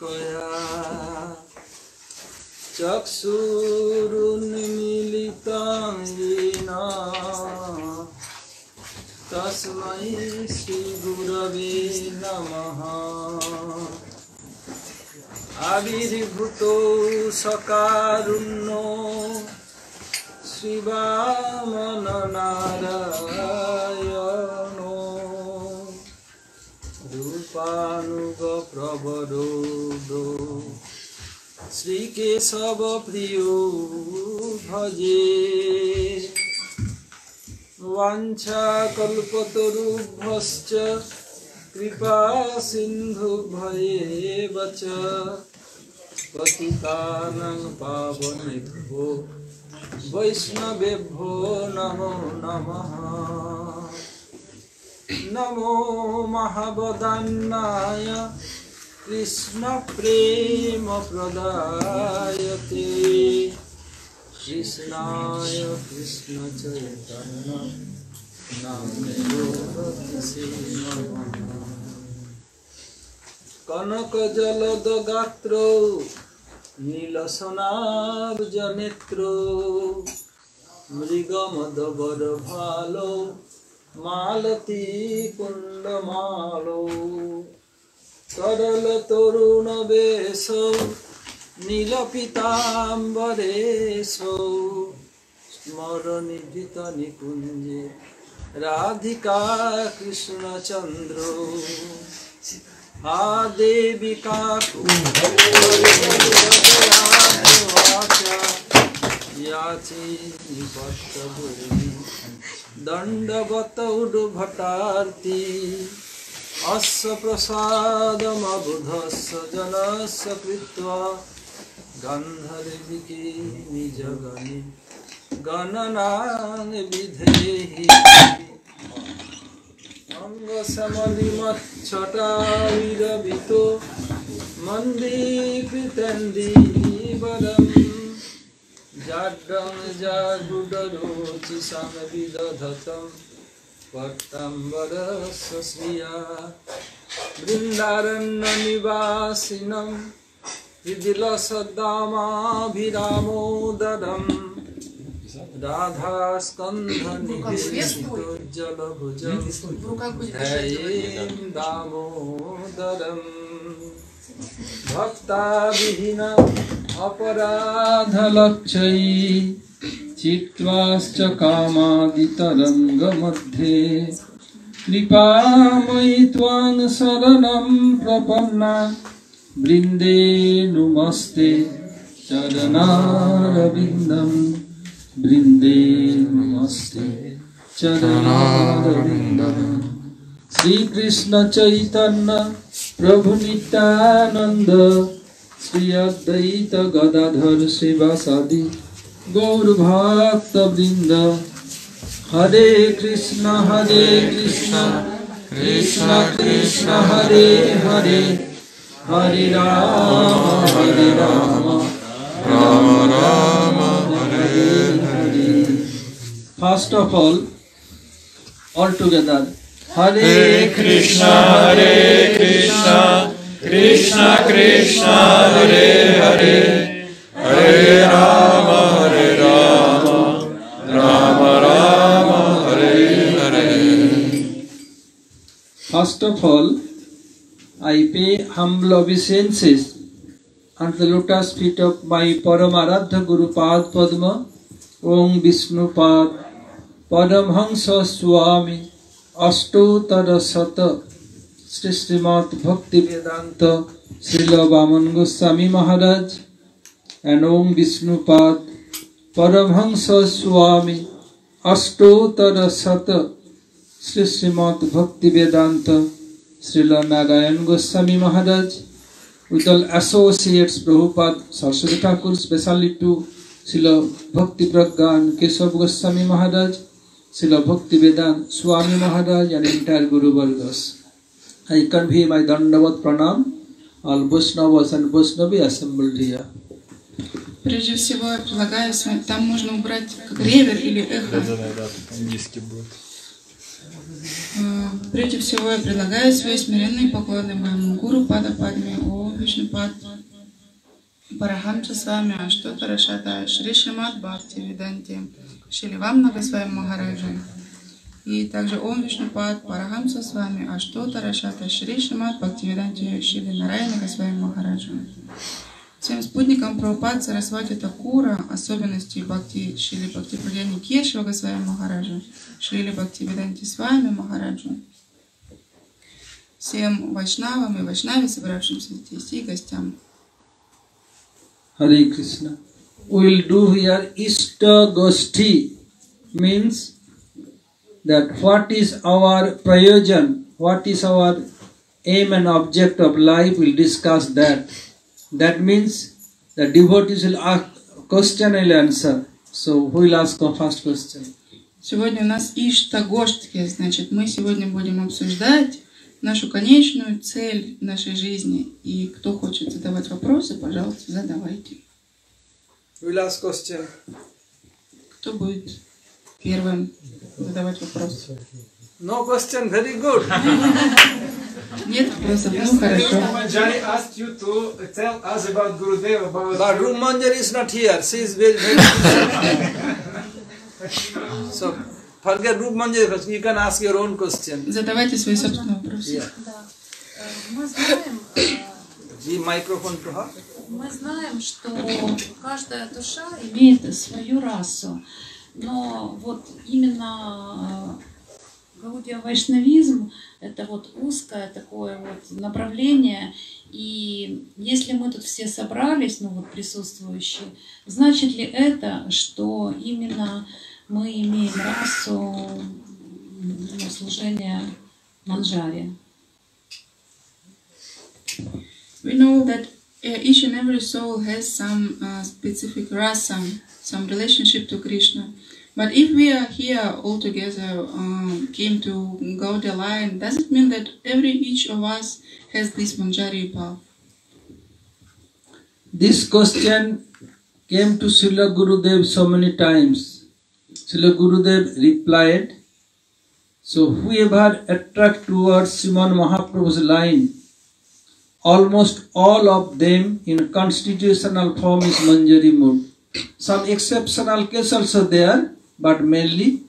কয়া চক্ষুরুন্মিলিত তস্মৈ শ্রীগুরবে নমঃ। আবির্ভূত সকারুণ্য শ্রীবামন নারায়ণ कृपानुग प्रवरोद श्रीकेशव प्रिय भजे। वाञ्छा कल्पतरुभश्च कृपा सिन्धु भयेव च पतितानां वैष्णवे भो नमो नम। नमो महावदान्नाय कृष्णप्रेमप्रदायते कृष्णाय कृष्णचैतन्य नामे नमः कनकजलदगात्रो নীলসনার্জনেত্র মৃগমদবর ভালো মালতি কুণ্ড মালো। তরল তরুণ বেশ, নীল পিতাম্বরেশ স্মরণিভৃত নিকুঞ্জে রাধিকা কৃষ্ণচন্দ্র হা দেবিকা ইয়াচি নিপত্ত दण्डवतौडुभटार्ति अस्य प्रसादमबुधस्य जनस्य कृत्वा गन्धर्विके निजगणे गणनां विधेहि। अङ्गसमलिमच्छटाविरवितो मन्दीकृतन्दीवरम् जाड्रं जागुडरोचिसमविदधतं वर्तम्बरस्य श्रिया बृन्दारण्यनिवासिनं विदिलसदामाभिरामोदरं राधास्कन्धनिजलभुजं ध्यायें दामोदरं। भक्ताविहीन अपराधलक्षै चित्वाश्च कामादितरङ्गमध्ये कृपामयि त्वां शरणं प्रपन्ना वृन्दे नुमस्ते चरणारविन्दम् वृन्दे नमस्ते चरणारविन्दम् श्रीकृष्ण चैतन्य श्रीअद्वैत गदाधर शिवासादि गौरभक्तवृन्द। Hare Krishna Hare Krishna Krishna Krishna Hare Hare. Hare Ram Hare Ram. Ram Ram Hare Hare. First of all all together Hare Krishna Hare Krishna. Krishna Krishna Hare Hare Hare Rama Hare Rama Rama Rama Hare Hare First of all, I pay humble obeisances at the lotus feet of my Paramaradha Guru Pad Padma, Om Vishnu Pad, Paramhansa Swami, Ashtotara Sata, Shri Shrimad Bhakti Vedanta Srila Vaman Goswami Maharaj. N ओम विष्णुपाद परमहंस स्वामी अष्टोतर शत श्री श्रीमद भक्ति वेदांत श्रील नारायण Goswami Maharaj. Udal associates Prabhupad Saraswati Thakur special to Srila Bhakti Prajnan Keshav Goswami Maharaj Srila Bhakti Vedanta Swami Maharaj and entire गुरुवर्गस्ट I convey my Dandavat Pranam, all Vaishnavas and Vaishnavi assembled here. Прежде всего, я предлагаю, с вами- там можно убрать как ревер или эхо. Будет. Э, Прежде всего, я предлагаю свои смиренные поклоны моему гуру Пада Падме, О Вишнупад, Парахамча с вами, Аштота Рашата, Шри Шримад Бхакти Виданти, Шили вам Нагасвами Махараджа. И также Ом Вишнупад, Парахамса с вами, Аштота Рашата, Шри Шримад Бхакти Виданти, Шили Нарайна Гасвами Махараджа. Всем спутникам Прабхупад Сарасвати Такура, особенности Бхакти Шили Бхакти Прадьяни Кешева Госвами Махараджа, Шрили Бхакти Веданти с вами Махараджа. Всем вайшнавам и вайшнаве, собравшимся здесь, и гостям. Hare Krishna. We'll do here Ishta Goshti means that what is our prayojan, what is our aim and object of life, we'll discuss that. That means the devotees will ask question and answer. So who will ask the first question? Сегодня у нас Ишта Гоштхи, значит, мы сегодня будем обсуждать нашу конечную цель нашей жизни. И кто хочет задавать вопросы, пожалуйста, задавайте. Who will ask question? Кто будет первым задавать вопрос? No question, very good. Нет вопросов? Ну, хорошо. Manjari asked you to tell us about Gurudev, about But Room Manjari is not here. She is very, very busy. So forget Roop Manjari. You can ask your own question. Задавайте свои собственные вопросы. Э, Мы знаем, э, The microphone to her. мы знаем, что каждая душа имеет свою расу. Но вот именно э, Гаудия Вайшнавизм – это вот узкое такое вот направление. И если мы тут все собрались, ну вот присутствующие, значит ли это, что именно мы имеем расу ну, служения Манджаре? We know that uh, each and every soul has some uh, specific rasa, some relationship to Krishna. But if we are here all together, um, came to Gaudiya line, does it mean that every each of us has this Manjari path? This question came to Srila Gurudev so many times. Srila Gurudev replied, So whoever attract towards Sriman Mahaprabhu's line, almost all of them in constitutional form is Manjari mood. Some exceptional cases also there, but mainly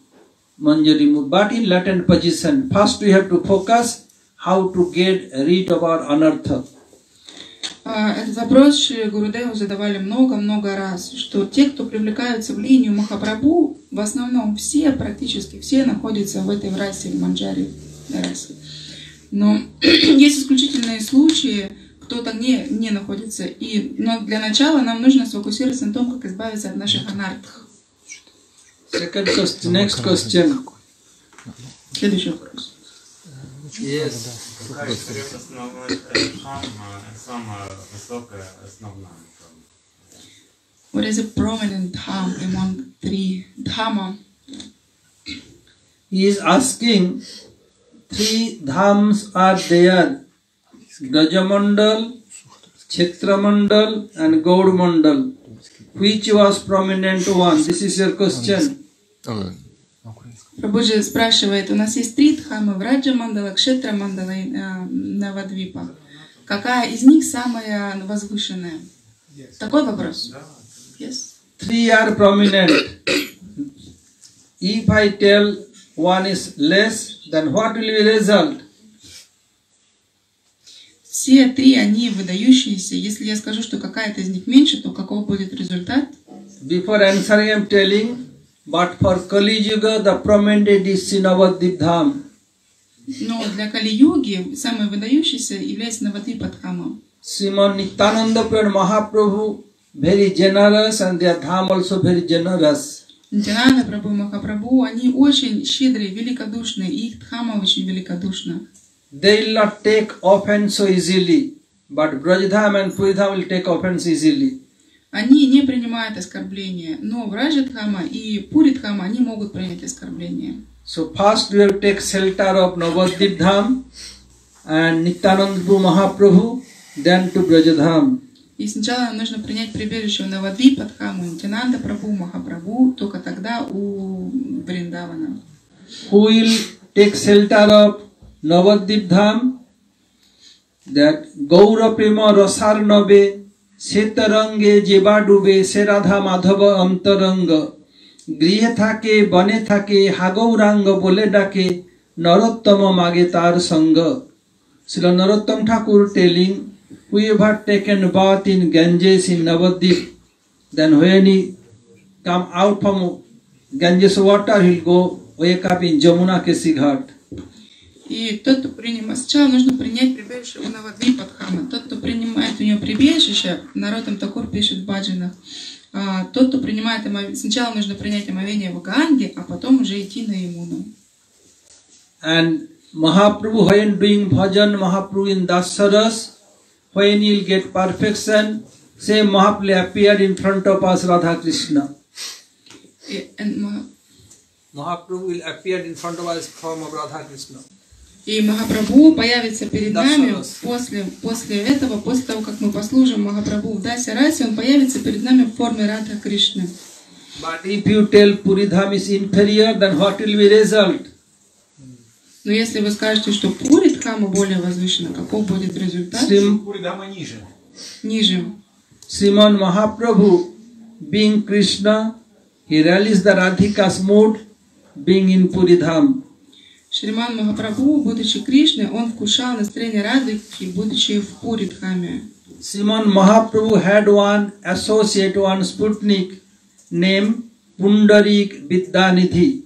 Manjari mood. But in latent position, first we have to focus how to get rid of our anartha. А, Этот вопрос Шри Гурудеву задавали много-много раз, что те, кто привлекаются в линию Махапрабху, в основном все, практически все находятся в этой расе, в Манджаре расе. Но есть исключительные случаи, кто-то не, не находится. И, но для начала нам нужно сфокусироваться на том, как избавиться от наших анартх. Second question, next question. Следующий вопрос. Yes. Какая самая высокая основная? What is a prominent dham among three dhama? He is asking, three dhams are there, Gajamandal, Kshetramandal and Gaudmandal. Which was prominent one? This is your question. Прабhuji спрашивает, у нас есть три дхамы, Враджа Мандала, Кшетра Мандала и э, Навадвипа. Какая из них самая возвышенная? Такой вопрос. Yes. Three are prominent. If I tell one is less, then what will be result? Все три, они выдающиеся. Если я скажу, что какая-то из них меньше, то каков будет результат? Before answering, I am telling, but for Kali Yuga, the prominent is Sinavadip Dham. Но для Кали-юги самый выдающийся является Навадвипа Дхама. Sriman Nityananda Pran Mahaprabhu very generous and their dham also very generous. Нитянанда Прабhu Махапрабху, они очень щедрые, великодушные, и их Дхама очень великодушна. They will not take offense so easily, but Brajadham and Puridham will take offense easily. Они не принимают оскорбления, но Враджадхама и Пуридхама, они могут принять оскорбления. So first we have to take shelter of Navadip Dham and Nityananda Mahaprabhu, then to Brajadham. И сначала нам нужно принять прибежище у Навадвипа Дхаму, Нитянанда Прабху, Махапрабху, только тогда у Бриндавана. Who will take shelter of Nabadwip Dham, দেখ গৌর প্রেম রসার নবে শ্বেত রঙ্গে Setarange ডুবে, সে রাধা মাধব অন্তরঙ্গ। গৃহে থাকে, বনে থাকে, হাগৌরাঙ্গ বলে ডাকে, নরোত্তম মাগে তার সঙ্গ। Srila Narottam Thakur telling who ever taken bath in Ganges in Nabadwip? Then when come out from Ganges water he'll go wake up in Jamuna Keshi Ghat И тот, кто принимает... Сначала нужно принять прибежище у Навадвипадхама. Тот, кто принимает у нее прибежище, народ там Такур пишет в баджанах, а, тот, кто принимает Сначала нужно принять омовение в Ганге, а потом уже идти на Имуну. And Mahaprabhu, when doing bhajan, Mahaprabhu in Dasaras, when he'll get perfection, same Mahaprabhu appeared in front of us, Radha Krishna. Э, Ма- Mahaprabhu will appear in front of us form of Radha Krishna. И Махапрабху появится перед Да, нами после, после этого, после того, как мы послужим Махапрабху в Дасе Расе, он появится перед нами в форме Радха Кришны. But if you tell Puridham is inferior, then what will be result? Но если вы скажете, что Пури Дхама более возвышена, каков будет результат? Srim, Пуридама ниже. Ниже. Sriman Mahaprabhu, being Krishna, he rallies the Radhika's mood, being in Puridham. Шриман Махапрабху, будучи Кришной, он вкушал настроение Радхики, будучи в Пури Дхаме. Sriman Mahaprabhu had one associate, one Sputnik named Pundarik Vidyanidhi.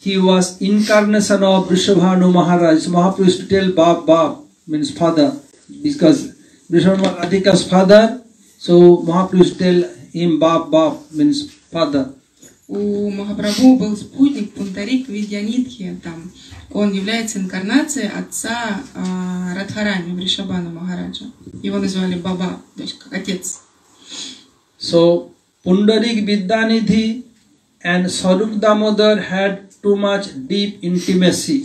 He was incarnation of Vrishabhanu Maharaj. Mahaprabhu used to tell Bab Bab, means father, because Vrishabhanu Radhika's father, so Mahaprabhu used to tell him Bab Bab, means father. У Махапрабху был спутник Пунтарик Видьянитхи, там он является инкарнацией отца а, Радхарани, Вришабана Махараджа. Его называли Баба, то есть как отец. So Pundarik Vidyanidhi and Sarup Damodar had too much deep intimacy.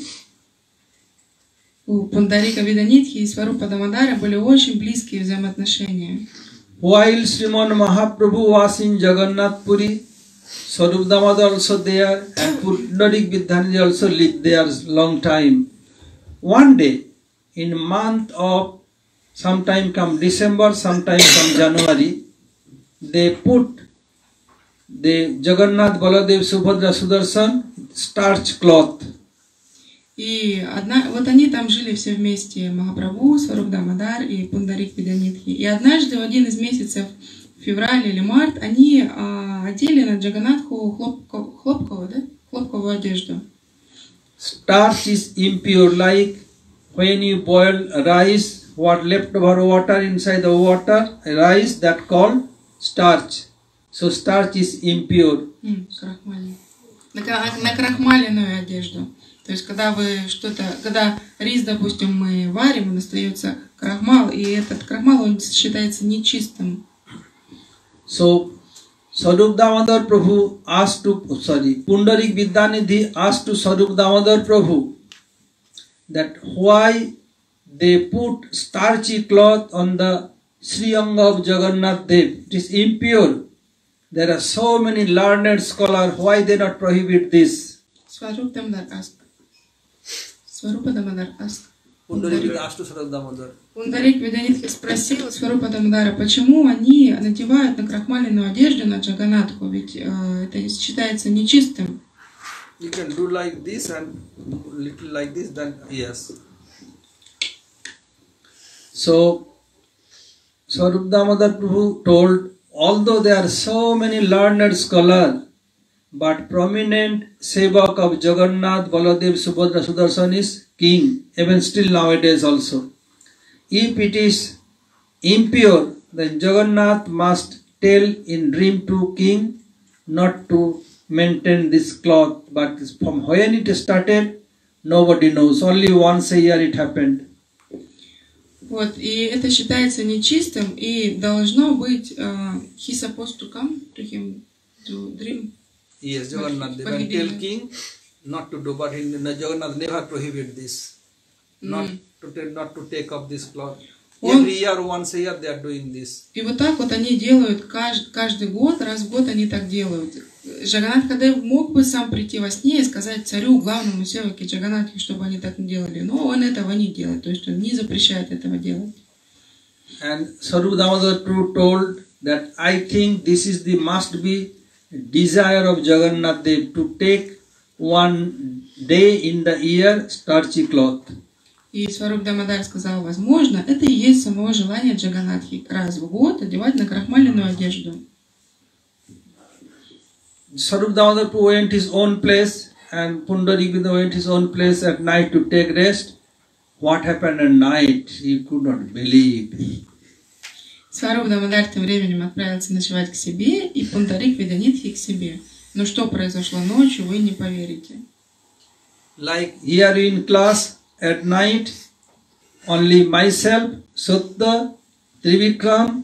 У Пундарика Виданитхи и Сварупа Дамадара были очень близкие взаимоотношения. While Sriman Mahaprabhu was in Jagannath Puri, Sarup Damodar also there and Pundarik Vidyanidhi also lived there long time. One day, in month of sometime come December, sometime come January, they put the Jagannath Baladev Subhadra Sudarshan starch cloth И одна, вот они там жили все вместе, Махапрабху, Сваруб Дамадар и Пундарик Виданитхи. И однажды в один из месяцев, февраль или март, они а, одели на Джаганатху хлопко- хлопковую, да? хлопковую одежду. Starch is impure, like when you boil rice, what leftover water inside the water, rice that called starch. So starch is impure. М, крахмальную. На, на крахмаленную одежду. То есть, когда вы что-то, когда рис, допустим, мы варим, он остается крахмал, и этот крахмал, он считается нечистым. So Swarup Damodar Prabhu ask to sorry Pundarik Vidyanidhi ask to Swarup Damodar Prabhu that why they put starchy cloth on the Shri अंग of Jagannath Dev it is impure there are so many learned scholar why they not prohibit this Swarup Damodar ask Swarup Damodar ask to Sarup Damodar. Пундарик Веданитхи спросил Сварупа Дамадара, почему они надевают на крахмаленную одежду на Джаганатху, ведь э, это считается нечистым. You can do like this and little like this, then yes. So, Swarup Damodar Prabhu told, although there are so many learned scholars, but prominent sevak of Jagannath, Baladev, Subhadra, Sudarshan is king, even still nowadays also. If it is impure, then Jagannath must tell in dream to king not to maintain this cloth, but from when it started, nobody knows. Only once a year it happened. Вот, и это считается нечистым, и должно быть э, he supposed to come to him to dream. Yes, Jagannath, they will tell king not to do, but in, Jagannath never prohibit this. Not to not to take up this cloth. Он- Every year, once a year, they are doing this. И вот так вот они делают каждый, каждый год, раз в год они так делают. Джаганат Кадев мог бы сам прийти во сне и сказать царю, главному севаке Джаганатхи, чтобы они так не делали, но он этого не делает, то есть он не запрещает этого делать. And Sarup Damodar told that I think this is the must be desire of Jagannath Dev to take one day in the year starchy cloth. И Сваруб Дамадар сказал, возможно, это и есть само желание Джаганатхи раз в год одевать на крахмаленную одежду. Sarup Damodar Prabhu went his own place and Pundarik Vidya went his own place at night to take rest. What happened at night? He could not believe. Сваруб Дамадар тем временем отправился ночевать к себе, и Пундарик Веданитхи к себе. Но что произошло ночью, вы не поверите. Like here in class at night, only myself, Sutta, Trivikram,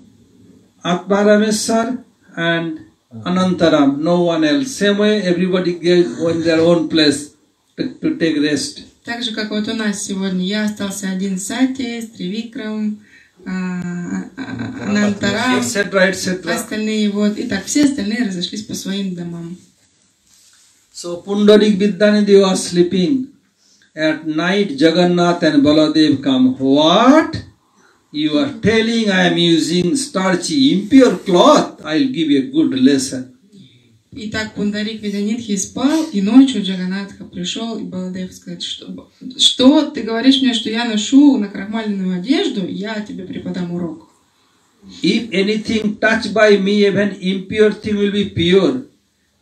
Atmarameswar, and Anantaram, no one else. Same way, everybody goes in their own place to, to take rest. Так же, как вот у нас сегодня, я остался один с Сати, с Тривикрам, а, а, Анантарам, Etc. etc. остальные вот. И так все остальные разошлись по своим домам. So Pundarik Vidyanidhi was sleeping. At night, Jagannath and Baladev come. What? You are telling I am using starchy, impure cloth. I'll give you a good lesson. И так Пундарик Веданитхи спал, и ночью Джаганатха пришел, и Баладев сказать, что, что ты говоришь мне, что я ношу на крахмальную одежду, я тебе преподам урок. If anything touched by me, even impure thing will be pure.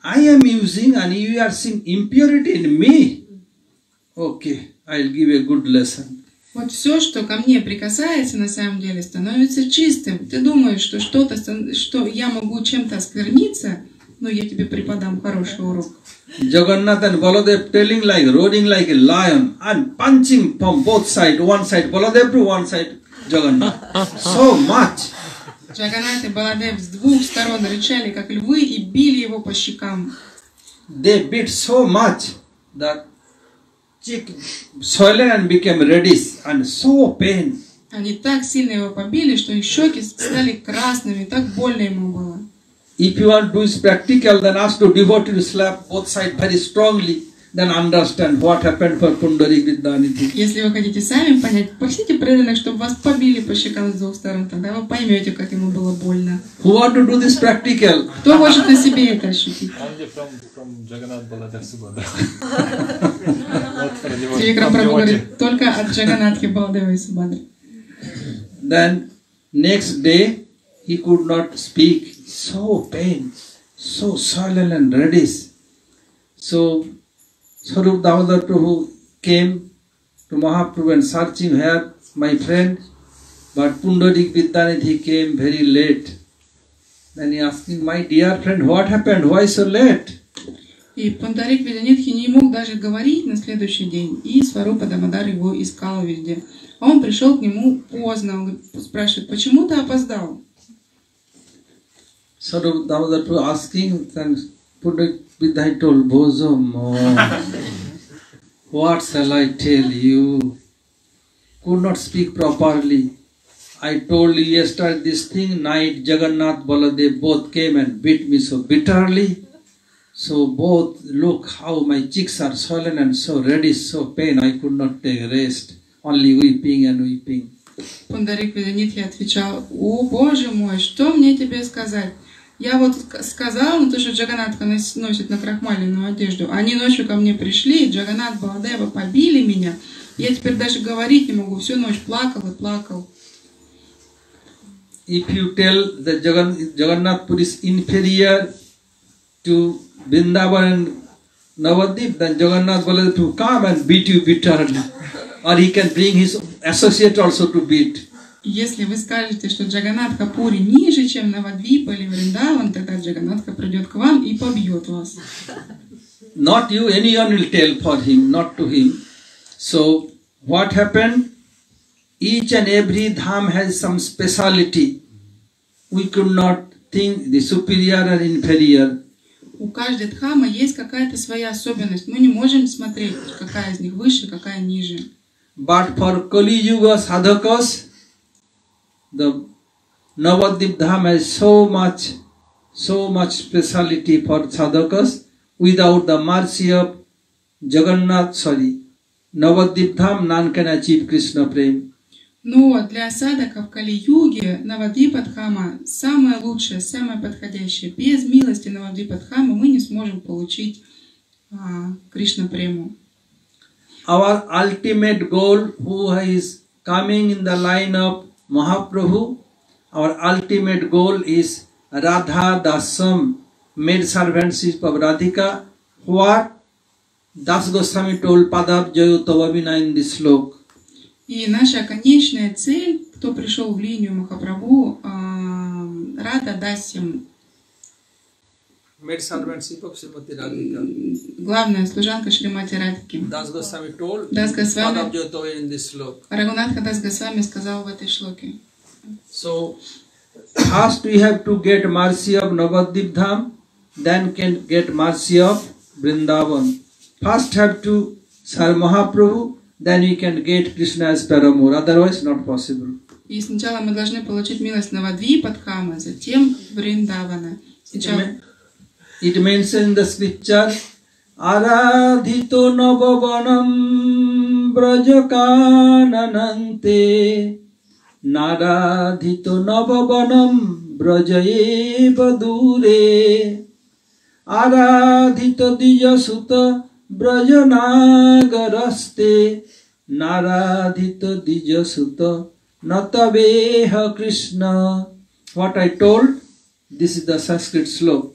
I am using and you are seeing impurity in me. Okay, I'll give a good lesson. Вот все, что ко мне прикасается, на самом деле становится чистым. Ты думаешь, что что-то, что я могу чем-то оскверниться, но я тебе преподам хороший урок. Jagannath and Baladev telling like roaring like a lion and punching from both sides, one side Baladev to one side Jagannath. So much. Джаганат и Баладев с двух сторон рычали, как львы, и били его по щекам. They beat so much that cheek swollen and became reddish and so pain. Они так сильно его побили, что их щеки стали красными, так больно ему было. If you want to do is practical, then ask to devotee to slap both sides very strongly, then understand what happened for Pundarik Vidyanidhi. Если вы хотите сами понять, попросите преданных, чтобы вас побили по щекам с двух сторон, тогда вы поймете, как ему было больно. Who want to do this practical? Кто хочет на себе это ощутить? Only from, from Прабhu devotee. говорит, только от Джаганатхи, Балдева и Субадры. Then next day he could not speak. So pain, so swollen and reddish. So Sarup Damodar Prabhu came to Mahaprabhu and searching here, my friend. But Pundarik Vidyanidhi came very late. Then he asking, my dear friend, what happened? Why so late? И Пандарик Веданитхи не мог даже говорить на следующий день, и Сварупа Дамадар его искал везде. А он пришел к нему поздно, он спрашивает, почему ты опоздал? Sarup Damodar Prabhu asking, then Pundarik Vidyanidhi told, Bozo more. What shall I tell you? Could not speak properly. I told you yesterday this thing, night Jagannath Baladev both came and beat me so bitterly. So both look how my cheeks are swollen and so reddish, so pain, I could not take rest. Only weeping and weeping. Пандарик Веданитхи отвечал, о боже мой, что мне тебе сказать? Я вот ск- сказал, ну, то, что Джаганатха нос- носит на крахмаленную одежду. Они ночью ко мне пришли, Джаганат Баладева побили меня. Я теперь даже говорить не могу. Всю ночь плакал и плакал. If you tell that Jagan, Jagannath Puri is inferior to Vrindavan and Navadip, then Jagannath Baladev to come and beat you bitterly. Or he can bring his associate also to beat. Если вы скажете, что Джаганатха Пури ниже, чем Навадвипа или Вриндаван, тогда Джаганатха придет к вам и побьет вас. Not you, anyone will tell for him, not to him. So, what happened? Each and every dham has some speciality. We could not think the superior or inferior. У каждой дхамы есть какая-то своя особенность. Мы не можем смотреть, какая из них выше, какая ниже. But for Kali Yuga sadhakas, the Navadip Dham has so much so much speciality for sadhakas. Without the mercy of Jagannath, sorry, Navadip Dham, none can achieve Krishna Prem. Но для садаков Кали-юги Навадвипадхама самое лучшее, самое подходящее. Без милости Навадвипадхамы мы не сможем получить а, Кришна Прему. Our ultimate goal, who is coming in the line of Mahaprabhu, our ultimate goal is Radha Dasam, maid servantship of Radhika. What Das Goswami told Padab Jayu Tavavina in this slok. И наша конечная цель, кто пришел в линию Махапрабху, а, Рада Дасим, главная служанка Шримати Радхики. This slok. Рагунатха Дас Госвами сказал в этой шлоке. So, first we have to get mercy of Navadip Dham, then can get mercy of Vrindavan. First have to serve Mahaprabhu, then we can get Krishna as Paramore, otherwise not possible. И сначала мы должны получить милость Навадви Падхамы, затем Вриндавана. Сначала It means in the scripture, Aradhito Navavanam Brajakananante Naradhito Navavanam Brajayeva Dure Aradhito Dijasuta Brajanagaraste Naradhito Dijasuta Nataveha Krishna What I told, this is the Sanskrit sloka.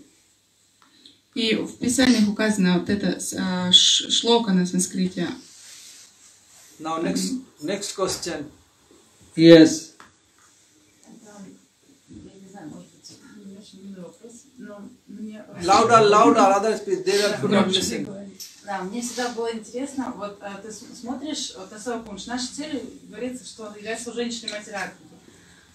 И в Писаниях указано вот это а, шлока на санскрите. Now next next question. Yes. Louder, louder, others please. They are could not listen. Да, мне всегда было интересно, вот э, ты смотришь, вот на свой пункт, нашей целью говорится, что является. А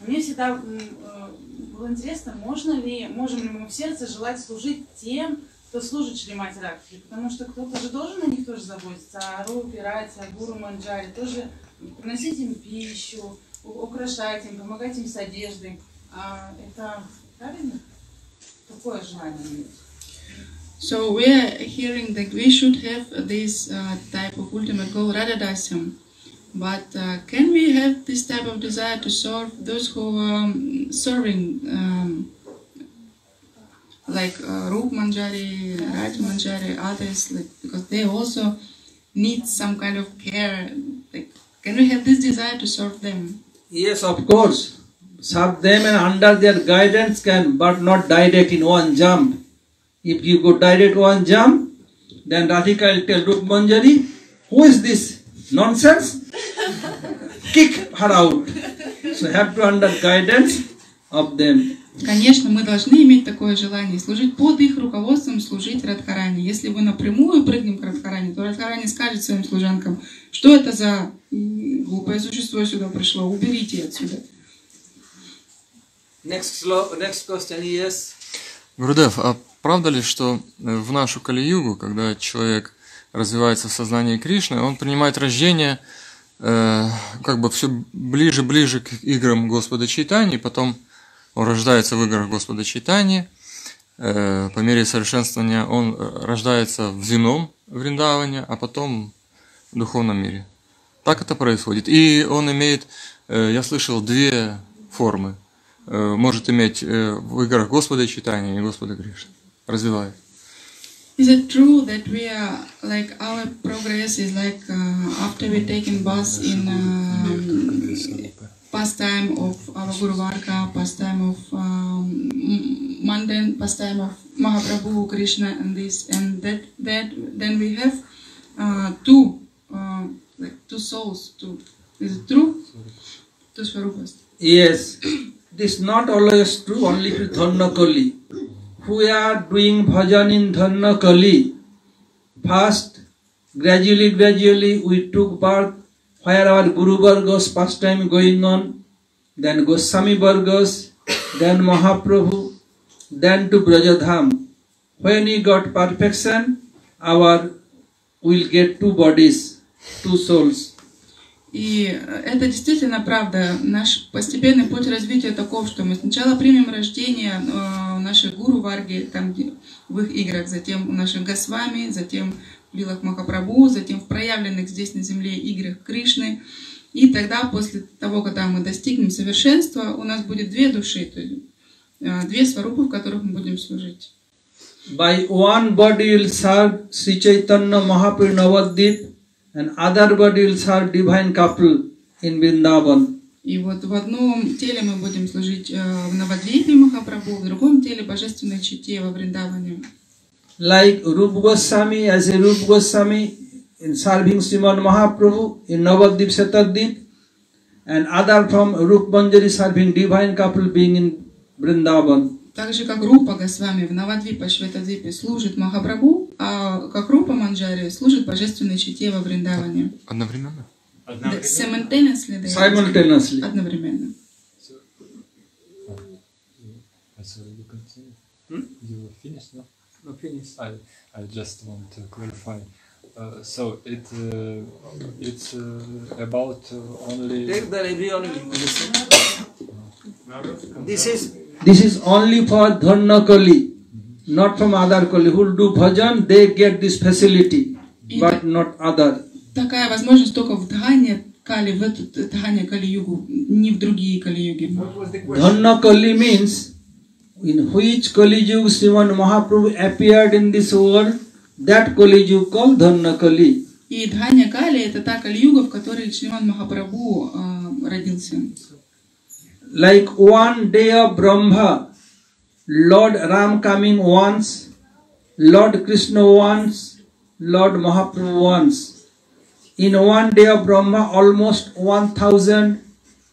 Мне всегда э, было интересно, можно ли, можем ли мы в сердце желать служить тем, кто служит Шримати потому что кто-то же должен на них тоже заботиться, о Рупе, Рате, о Гуру Манджаре, тоже приносить им пищу, украшать им, помогать им с одеждой. А это правильно? Какое желание иметь? So we are hearing that we should have this uh, type of ultimate goal, Radhadasyam. But uh, can we have this type of desire to serve those who are um, serving, um, like uh, Rup Manjari, Raj Manjari, others, like, because they also need some kind of care. Like, can we have this desire to serve them? Yes, of course. Serve them and under their guidance can, but not direct in one jump. If you go direct one jump, then Radhika will tell Rup Manjari, who is this? Nonsense? Kick her out. So have to under guidance of them. Конечно, мы должны иметь такое желание, служить под их руководством, служить Радхарани. Если вы напрямую прыгнем к Радхарани, то Радхарани скажет своим служанкам, что это за глупое существо сюда пришло, уберите отсюда. Next, next question, yes. Гурудев, а правда ли, что э, в нашу Кали-югу, когда человек развивается в сознании Кришны, он принимает рождение э, как бы все ближе-ближе к играм Господа Чайтани, потом он рождается в играх Господа Чайтани, э, по мере совершенствования он э, рождается в земном Вриндаване, а потом в духовном мире. Так это происходит. И он имеет, э, я слышал, две формы. Может иметь в играх Господа Читания и Господа Кришны. Развивает. Is it true that we are like our progress is like uh, after we taken bus in um, pastime of our Guru Varga, pastime of um, m- mundane pastime of Mahaprabhu Krishna and this and that that then we have uh, two uh, like two souls two is it true two swarupas Yes, this not always true only to Dharnakali. We are doing bhajan in Dharnakali. First, gradually, gradually we took birth where our Guru Varga's pastime going on, then Goswami Vargas, then Mahaprabhu, then to Brajadham. When we got perfection, our will get two bodies, two souls. И э, это действительно правда. Наш постепенный путь развития таков, что мы сначала примем рождение э, наших гуру Варги, там в их играх, затем у наших Госвами, затем лилах Махапрабху, затем в проявленных здесь на земле играх Кришны. И тогда, после того, когда мы достигнем совершенства, у нас будет две души, то есть э, две сварупы, в которых мы будем служить. By one body will serve Sri Chaitanya Mahaprabhu Navadvip and other body will serve divine couple in Vrindavan. И вот в одном теле мы будем служить э, в Навадвипе Махапрабху, в другом теле Божественной Чите во Вриндаване. Like Rup Goswami as a Rup Goswami in serving Sriman Mahaprabhu in Navadvip Shatadvip and other from Rup Manjari serving divine couple being in Vrindavan. Так же, как Рупа Госвами в Навадвипа Шветадвипе служит Махапрабху, а как Рупа Манджари служит Божественной Чите во Вриндаване. Одновременно? Одна Simultaneously, да, Simultaneously. одновременно. So you continue. You finished, no? No, finished. I, I just want to clarify. Uh, so it uh, it's uh, about uh, only. This is this is only for Dharna Kali, not from other Kali. Who will do bhajan, they get this facility, but not other. Такая возможность только в Дхане Кали, в эту Дхане Кали-югу, не в другие Кали-юги. What was the question? Dharna Kali means in which Kali Yuga Sriman Mahaprabhu appeared in this world, that Kali Yuga called Dharna Kali. И Дханя Кали это та Кали-юга, в которой Шриман Махапрабху э, родился. Like one day of Brahma, Lord Ram coming once, Lord Krishna once, Lord Mahaprabhu once. In one day of Brahma, almost 1000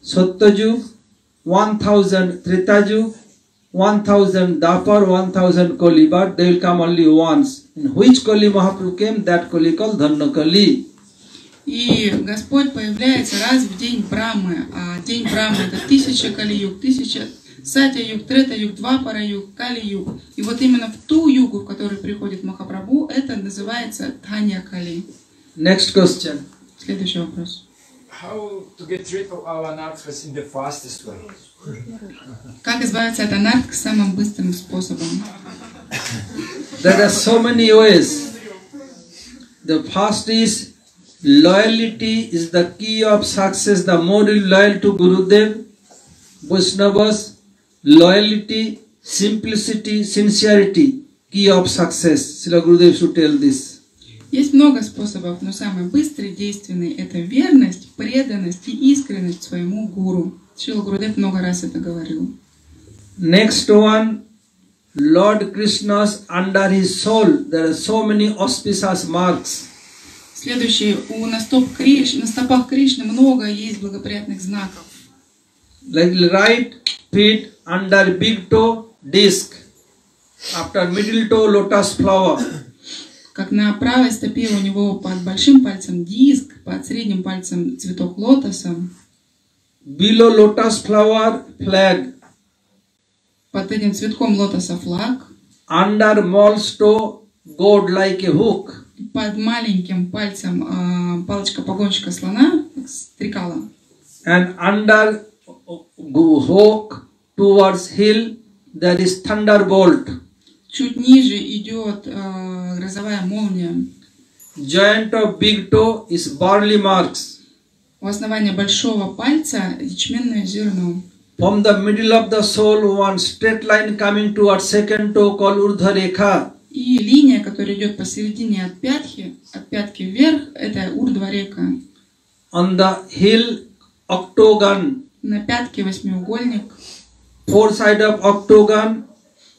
Satyajug, 1000 Tretayug, 1000 Dapar, 1000 Kali, but they will come only once. In which Kali Mahaprabhu came, that Kali called Dharna Kali. И Господь появляется раз в день Брамы, а день Брамы это тысяча Кали-юг, тысяча Сатя-юг, Трета-юг, Двапара-юг, Кали-юг. И вот именно в ту югу, в которой приходит Махапрабху, это называется Дханья Кали. Next question. Следующий вопрос. How to get rid of our anarthas in the fastest way? Как избавиться от анарх самым быстрым способом? There are so many ways. The first is loyalty is the key of success. The more you loyal to Gurudev, Vaishnavas, loyalty, simplicity, sincerity, key of success. Srila Gurudev should tell this. Есть много способов, но самый быстрый, действенный – это верность, преданность и искренность своему гуру. Шила Гурудев много раз это говорил. Next one, Lord Krishna's under his soul. There are so many auspicious marks. Следующий, у на, стоп Криш, на стопах Кришны много есть благоприятных знаков. Like right feet under big toe, disc. After middle toe, lotus flower. Как на правой стопе у него под большим пальцем диск, под средним пальцем цветок лотоса, Below lotus flower, flag. под этим цветком лотоса флаг, Under mole's toe, gold like a hook. под маленьким пальцем а, палочка погонщика слона, стрекала. And under hook towards hill, there is thunderbolt. Чуть ниже идет а, грозовая молния. Joint of big toe is barley marks. У основания большого пальца ячменное зерно. From the middle of the sole, one straight line coming towards second toe called Urdhva Rekha. И линия, которая идет посередине от пятки, от пятки вверх, это Урдва река. On the hill, octagon. На пятке восьмиугольник. Four side of octagon,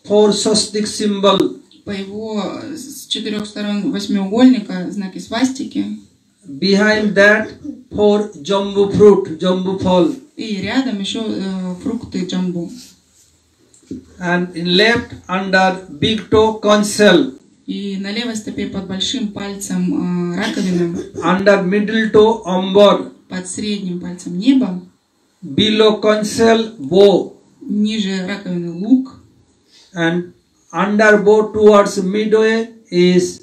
four swastik symbol. По его с четырех сторон восьмиугольника знаки свастики. Behind that, four jambu fruit, jambu fall. И рядом еще э, фрукты джамбу. And in left, under big toe, conch shell. И на левой стопе под большим пальцем э, раковина, Under middle toe, amber. под средним пальцем небо, Below conch shell, bow. ниже раковины лук, And under bow towards midway is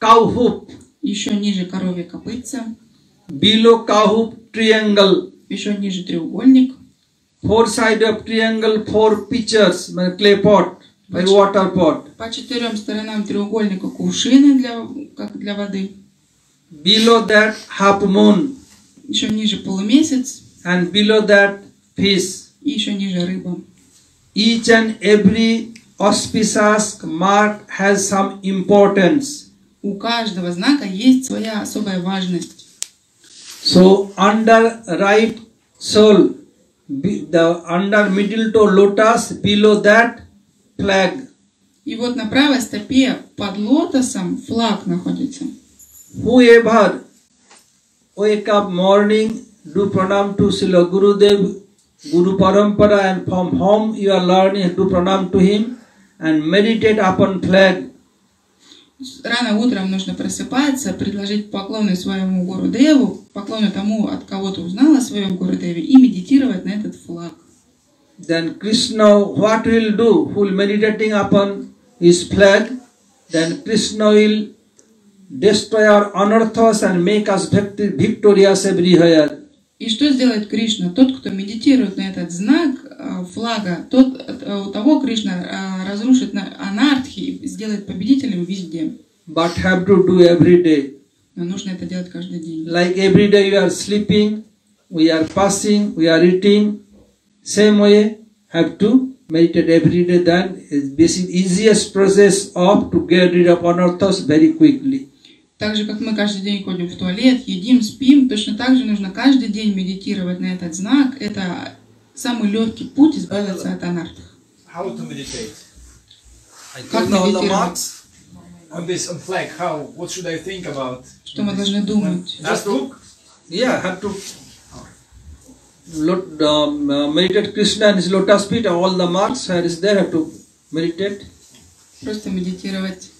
cow hoof. Еще ниже коровья копытца, Below cow triangle. еще ниже треугольник, Four side of triangle, four pitchers, clay pot. like water pot. По четырем сторонам треугольника кувшины для, как для воды. Below that half moon, Еще ниже полумесяц and below that fish. и еще ниже рыба. Each and every auspicious mark has some importance. У каждого знака есть своя особая важность. So under right sole, be- the under middle toe lotus, below that flag. И вот на правой стопе под лотосом флаг находится. Whoever wake up morning, do pranam to Srila Gurudev, Guru Parampara, and from whom you are learning, do pranam to him, and meditate upon flag. Рано утром нужно просыпаться, предложить поклоны своему Гуру Деву, поклоны тому, от кого ты узнал о своем Гуру Деве, и медитировать на этот флаг. Then Krishna, what will do? Who will meditating upon his flag? Then Krishna will destroy our anarthas and make us victorious everywhere. И что сделает Кришна? Тот, кто медитирует на этот знак э, флага, тот, э, у того Кришна э, разрушит на- анархи и сделает победителем везде. But have to do every day. Но нужно это делать каждый день. Like every day we are sleeping, we are passing, we are eating. Same way, have to meditate every day. Then is is easiest process of to get rid of anarthas very quickly. Так же, как мы каждый день ходим в туалет, едим, спим, точно так же нужно каждый день медитировать на этот знак. Это самый легкий путь избавиться от анархии. How to meditate? Как медитировать? On this, on flag, how, what should I think about? Что мы должны думать? Just look? Yeah, have to lot, um, uh, meditate Krishna and his lotus feet. All the marks is there have to meditate. Просто медитировать.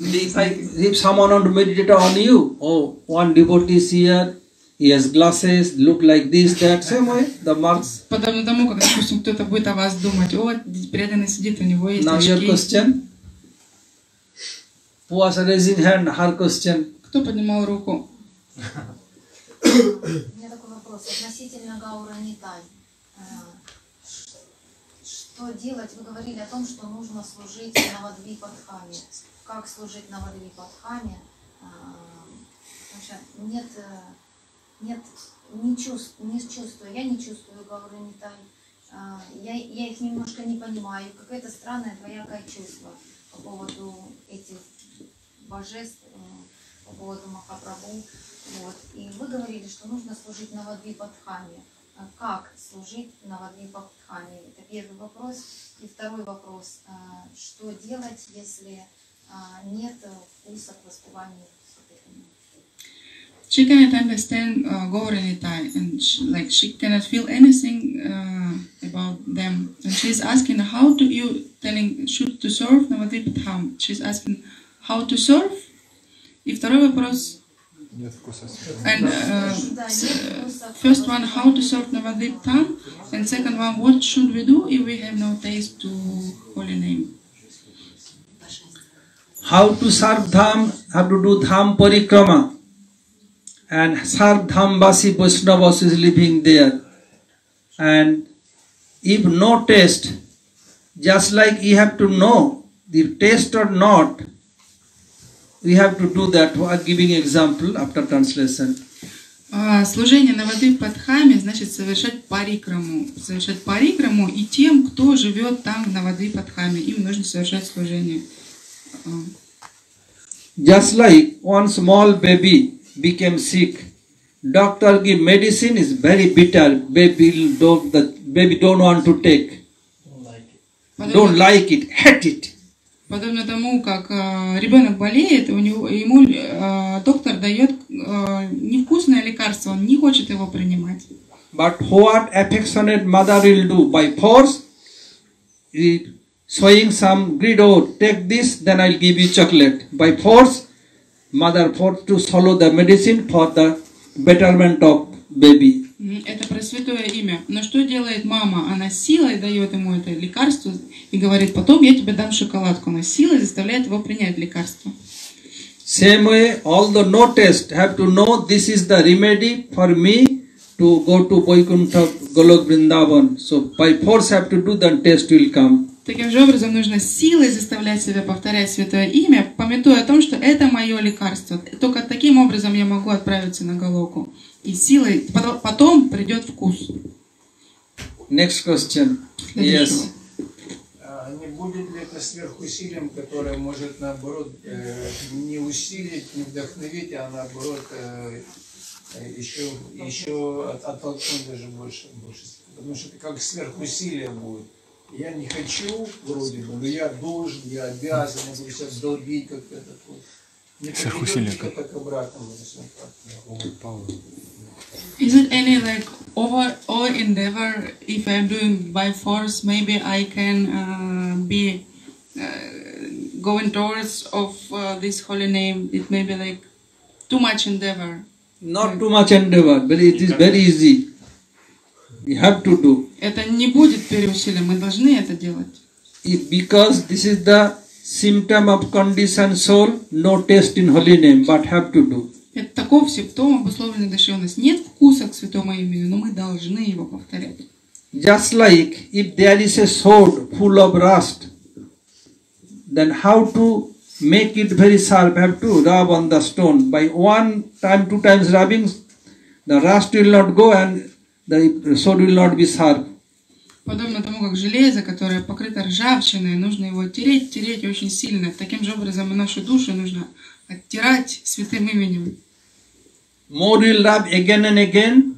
If, I, if someone want to meditate on you, oh, one devotee is here, he has glasses, look like this, that, same way, the marks. Подобно тому, как, допустим, кто-то будет о вас думать, о, преданный сидит, у него есть Now your очки. question. Who was raising hand? Her question. Кто поднимал руку? У меня такой вопрос относительно Гаура Нитай. Э, ш- Что делать? Вы говорили о том, что нужно служить Навадви Падхаме. Как служить Навадви Падхаме? Э, Потому что нет, э, нет, не, чувств, не чувствую, я не чувствую Гаура Нитай. Э, Я, я их немножко не понимаю. Какое-то странное двоякое чувство по поводу этих божеств, э, по поводу Махапрабху. Вот. И вы говорили, что нужно служить Навадви Падхане. А Как служить Навадви Падхане? Это первый вопрос. И второй вопрос. а, Что делать, если а, нет э, вкуса к воспеванию святых? She cannot understand uh, Gauranitai and she, like she cannot feel anything uh, about them. And she's asking how to you telling should to serve Navadvip Dham. She's asking how to serve. И второй вопрос. Нет вкуса. And uh, Да, s- нет вкуса к first one, how to serve Navadvip Dham, and second one, what should we do if we have no taste to holy name? How to serve dham? Have to do dham parikrama. And serve dham basi Vaishnavas is living there. And if no taste, just like you have to know the taste or not, we have to do that. We are giving example after translation. А, Служение на воды под хаме значит совершать парикраму. Совершать парикраму и тем, кто живет там на воды под хаме, им нужно совершать служение. А, Just like one small baby became sick, doctor give medicine is very bitter. Baby don't the baby don't want to take, don't Подобно, like it, hate it. подобно тому, как а, ребенок болеет, у него, ему а, доктор дает а, невкусное лекарство, он не хочет его принимать. But what affectionate mother will do by force, showing some greed. Oh, take this, then I'll give you chocolate. By force, mother forced to swallow the medicine for the betterment of baby. Мгм, Это про святое имя. Но что делает мама? Она силой дает ему это лекарство и говорит, потом я тебе дам шоколадку. Она силой заставляет его принять лекарство. Same way, although no test, have to know this is the remedy for me to go to Vaikuntha Golok Vrindavan. So by force have to do, then test will come. Таким же образом нужно силой заставлять себя повторять святое имя, пометуя о том, что это мое лекарство. Только таким образом я могу отправиться на Галоку. И силой потом- придет вкус. Next question. Yes. А Не будет ли это сверхусилием, которое может наоборот э, не усилить, не вдохновить, а наоборот э, э, еще, еще от- оттолкнуть даже больше, больше? Потому что это как сверхусилие будет. Я не хочу, вроде бы, но я должен, я обязан, я буду себя долбить как-то такое. Не Сверхусилие приведет ли это к обратному результату? Is it any like over or endeavor if I'm doing by force? Maybe I can uh, be uh, going towards of uh, this holy name. It may be like too much endeavor. Not too much endeavor. Very, it is very easy. You have to do. Это не будет переусилием. Мы должны это делать. Because this is the symptom of conditioned soul, no taste in holy name, but have to do. Это таков симптом обусловленной души. У нас нет вкуса к святому имени, но мы должны его повторять. Just like if there is a sword full of rust, then how to make it very sharp? Have to rub on the stone. By one time, two times rubbing, the rust will not go and the sword will not be sharp. Подобно тому, как железо, которое покрыто ржавчиной, нужно его тереть, тереть очень сильно. Таким же образом и нашу душу нужно оттирать святым именем. More will rub again and again,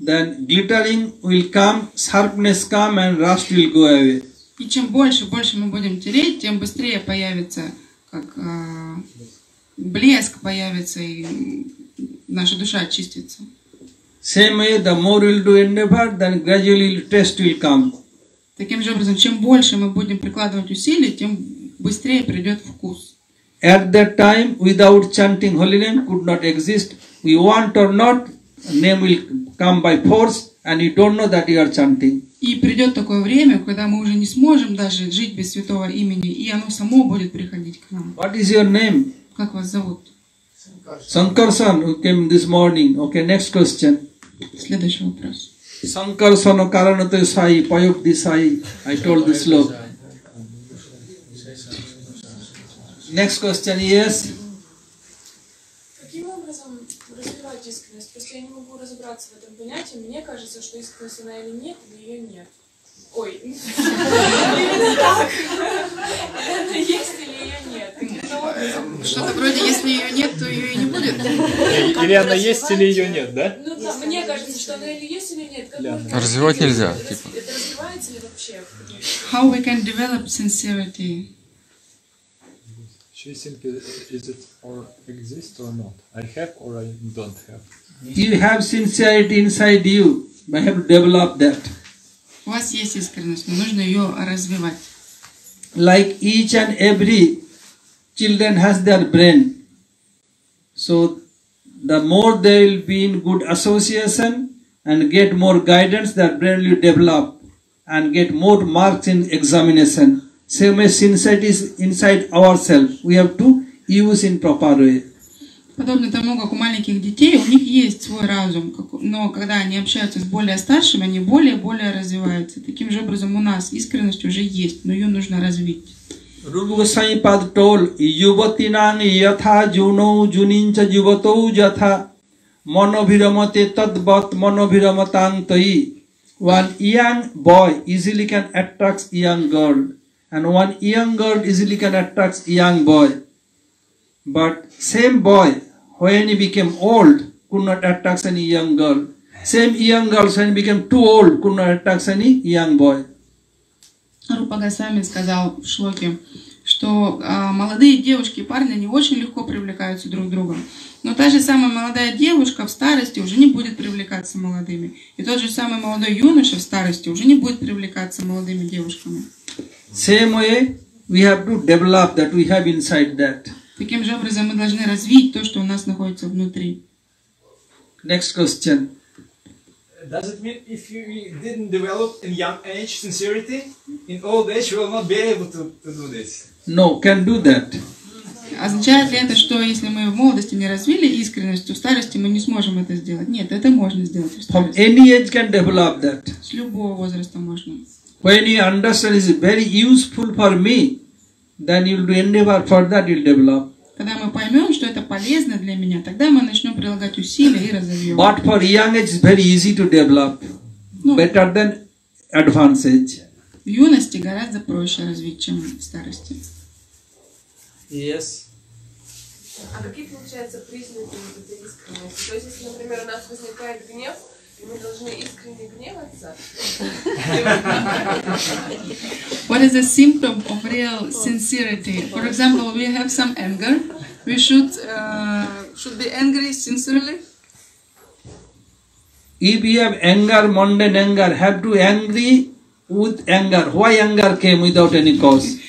then glittering will come, sharpness come, and rust will go away. И чем больше, больше мы будем тереть, тем быстрее появится как а, блеск появится и наша душа очистится. Same way, the more we'll do endeavor, then gradually taste will come. Таким же образом, чем больше мы будем прикладывать усилий, тем быстрее придет вкус. At that time, without chanting holy name could not exist. We want or not, name will come by force, and you don't know that you are chanting. И придет такое время, когда мы уже не сможем даже жить без святого имени, и оно само будет приходить к нам. What is your name? Как вас зовут? Sankarsan, who came this morning. Okay, next question. Следующий вопрос. Sankarsano karanate sai, payok disai. I told this slope. Next question, yes. Каким образом развивать искренность? Просто я не могу разобраться в этом понятии. Мне кажется, что искренность она или нет, или ее нет. Ой, именно так. Она есть, или ее нет. Образом. Что-то вроде, если ее нет, то ее и будет. Или она есть, или ее нет, да? Ну да, мне кажется, что она или есть, или нет. Можно Развивать нельзя, Это типа. Это развивается ли вообще? How we can develop sincerity? She think is it or exist or not? I have or I don't have. You have sincerity inside you. I have to develop that. У вас есть искренность, но нужно ее развивать. like each and every children has their brain so the more they will be in good association and get more guidance their brain will develop and get more marks in examination same as sincerity is inside ourselves we have to use in proper way Подобно тому, как у маленьких детей, у них есть свой разум, но когда они общаются с более старшими, они более-более развиваются. Таким же образом у нас искренность уже есть, но ее нужно развить. रूप पद टोल युवती यथा जुनौ, जुनिंच युवत यथा मनोभिरमते तद्वत मनोभिरमतांग one young boy easily can attract and one young girl easily can attract young boy became old same young girl to old could not attract young boy Рупа Госвами сказал в шлоке, что а, молодые девушки и парни не очень легко привлекаются друг другом. Но та же самая молодая девушка в старости уже не будет привлекаться молодыми. И тот же самый молодой юноша в старости уже не будет привлекаться молодыми девушками. Same way, we have to develop that we have inside that. Таким же образом мы должны развить то, что у нас находится внутри. Next question. Does it mean if you didn't develop in young age sincerity, in old age you will not be able to, to do this? No, can do that. Означает ли это, что если мы в молодости не развили искренность, то в старости мы не сможем это сделать? Нет, это можно сделать в From старости. any age can develop that. С любого возраста можно. When you understand is very useful for me, then you'll do endeavor for that, you'll develop. Когда мы поймем, что полезно для меня, тогда мы начнем прилагать усилия и разовьем. But for young age, very easy to develop, Ну, better than advanced age. в юности гораздо проще развить, чем в старости. Yes. А какие, получается, признаки вот этой искренности? То есть, если, например, у нас возникает гнев, и мы должны искренне гневаться, What is a symptom of real sincerity? For example, we have some anger. We should uh, should be angry sincerely. If you have anger, mundane anger, have to angry with anger. Why anger came without any cause?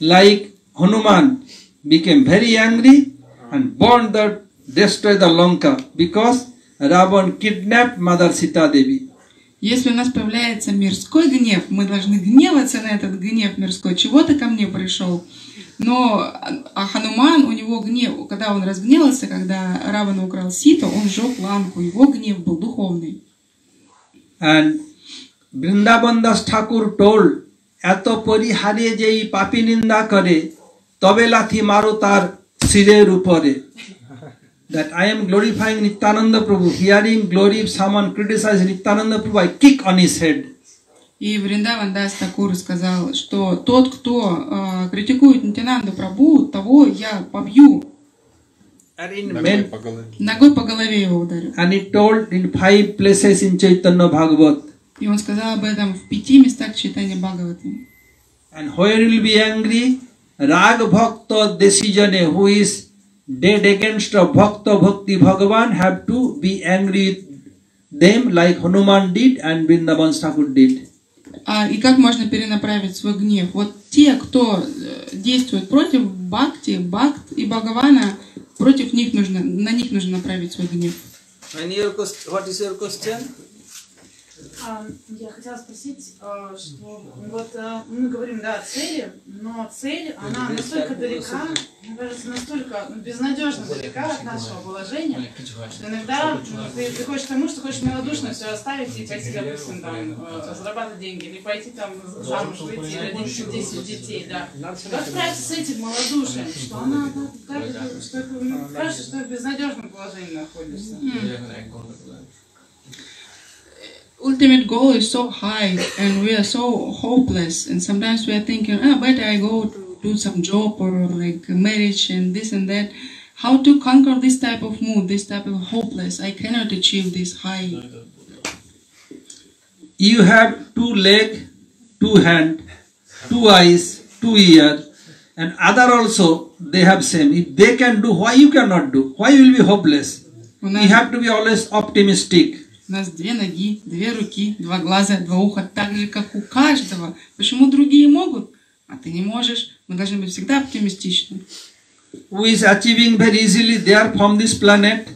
Like Hanuman became very angry and burned the destroyed the Lanka because Ravan kidnapped Mother Sita Devi. Если у нас появляется мирской гнев, мы должны гневаться на этот гнев мирской. Чего ты ко мне пришел? Но а Хануман, у него гнев, когда он разгневался, когда Равана украл Ситу, он сжег ланку. Его гнев был духовный. And Vrindavan Das Thakur told, এত পরিহারে যেই পাপি নিন্দা করে তবে লাথি মারো তার শিরের উপরে that I am glorifying Nityananda Prabhu. Hearing glory if someone criticize Nityananda Prabhu, I kick on his head. И Вриндаван Дас Такур сказал, что тот, кто э, критикует Нитянанду Прабу, того я побью, men, по голове. ногой по голове его ударю. and he told in five places in Chaitanya Bhagavat. И он сказал об этом в пяти местах читания Бхагаватам. And where will be angry? Rag Bhakta Desijane, who is dead against of Bhakta Bhakti Bhagavan, have to be angry with them like Hanuman did and Vrindavan Thakur did. А, и как можно перенаправить свой гнев? Вот те, кто э, действует против Бхакти, Бхакт и Бхагавана, против них нужно, на них нужно направить свой гнев. And your what is your question? А, Я хотела спросить, а, что вот а, мы говорим, да, о цели, но цель, она настолько далека, мне кажется, настолько безнадежно далека от нашего положения, что иногда ты приходишь к тому, что хочешь малодушно все оставить и пойти, допустим, там, э, зарабатывать деньги, или пойти там замуж выйти, родить 10 детей, да. Как справиться с этим малодушием, что она, кажется, что это, ну, кажется, что в безнадежном положении находишься. ultimate goal is so high and we are so hopeless. And sometimes we are thinking ah better i go to do some job or like marriage and this and that? How to conquer this type of mood this type of hopeless? I cannot achieve this high. You have two leg two hand two eyes two ear and other also they have same. If they can do why you cannot do? Why you will be hopeless? You have to be always optimistic. У нас две ноги, две руки, два глаза, два уха, так же, как у каждого. Почему другие могут, а ты не можешь? Мы должны быть всегда оптимистичны. Who is achieving very easily? They are from this planet,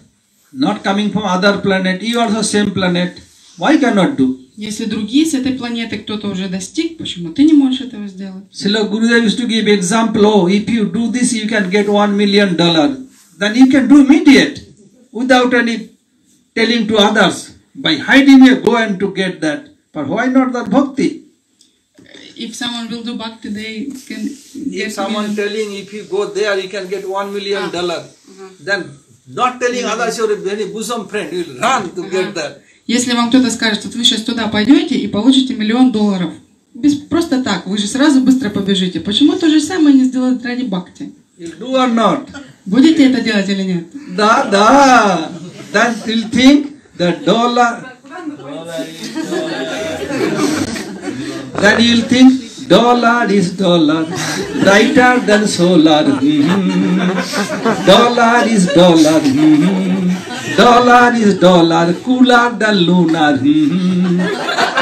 not coming from other planet. You are the same planet. Why cannot do? Если другие с этой планеты кто-то уже достиг, почему ты не можешь этого сделать? Srila Gurudev used to give example, oh, if you do this, you can get one million dollar. Then you can do immediate, without any telling to others. By hiding you go and to get that. But why not that bhakti? If someone will do bhakti, they can If someone million- telling if you go there, you can get one million dollar, then not telling others your very bosom friend, you will run to get that. Если вам кто-то скажет, что вы сейчас туда пойдете и получите миллион долларов, без, просто так, вы же сразу быстро побежите. Почему то же самое не сделать ради бхакти? You do or not? Будете это делать или нет? Da, da. Then you'll think the dollar. Then you'll think dollar is dollar, brighter than solar. Mhm. Dollar is dollar. Mhm. Dollar is dollar, cooler than lunar. Mhm.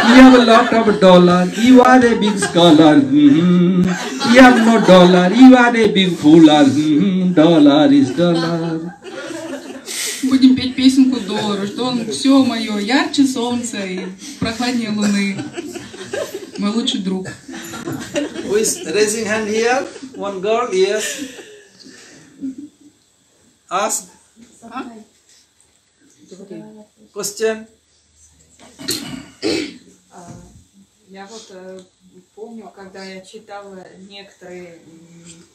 You have a lot of dollar, you are a big scholar. Mhm. You have no dollar, you are a big fooler. Mhm. Dollar is dollar. Песенку доллару, что он все мое ярче солнца и прохладнее луны. Мой лучший друг. Who is raising hand here? One girl, yes. Ask. Question. Я вот э, помню, когда я читала некоторые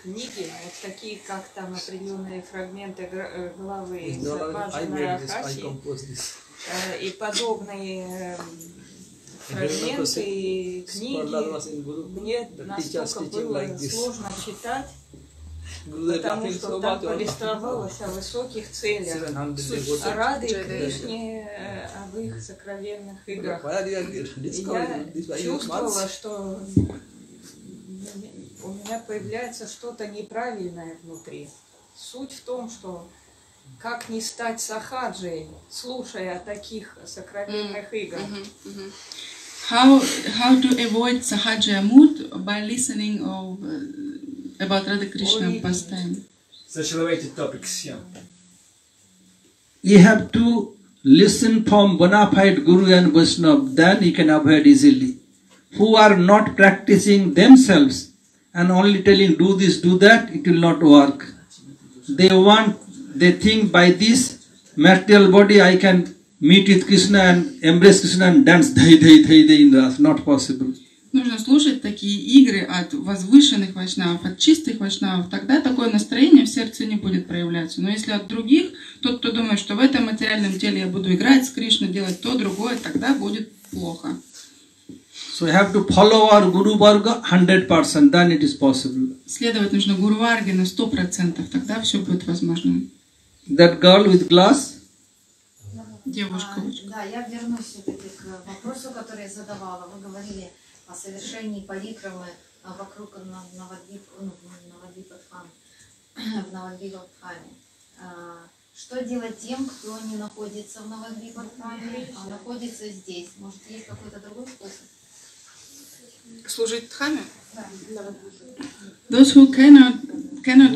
книги, вот такие, как там определенные фрагменты э, главы из No, I Баджана made this, I Рахаси, composed this. э, и подобные э, because фрагменты книги, мне настолько было сложно читать, потому что там повествовалось о высоких целях, 700 devotees. ради Jai Кришне, э, об их сокровенных играх. Я чувствовала, что у меня появляется что-то неправильное внутри. Суть в том, что как не стать сахаджей, слушая о таких сокровенных играх. How how to avoid sahaja mood by listening of uh, about Radha Krishna pastime. Such elevated topics, yeah. You have to listen from bona fide Guru and Vaishnava, then you can avoid easily. Who are not practicing themselves and only telling do this, do that, it will not work. They want, they think by this material body I can meet with Krishna and embrace Krishna and dance dhai dhai dhai dhai in Ras. Not possible. Нужно слушать такие игры от возвышенных вайшнавов, от чистых вайшнавов. Тогда такое настроение в сердце не будет проявляться. Но если от других, тот, кто думает, что в этом материальном теле я буду играть с Кришной, делать то, другое, тогда будет плохо. So you have to follow our Guru Varga 100%, then it is possible. Следовать нужно Гуру Варге на 100%, тогда все будет возможно. That girl with glass, Девушка. А, Да, я вернусь все-таки к вопросу, который я задавала. Вы говорили о совершении парикрамы а, вокруг На- Навадвип, ну, Навадвипадхам, в Навадвипадхаме. А, Что делать тем, кто не находится в Навадвипадхаме, а находится здесь? Может, есть какой-то другой способ? Служить Дхаме? Да. Those who cannot cannot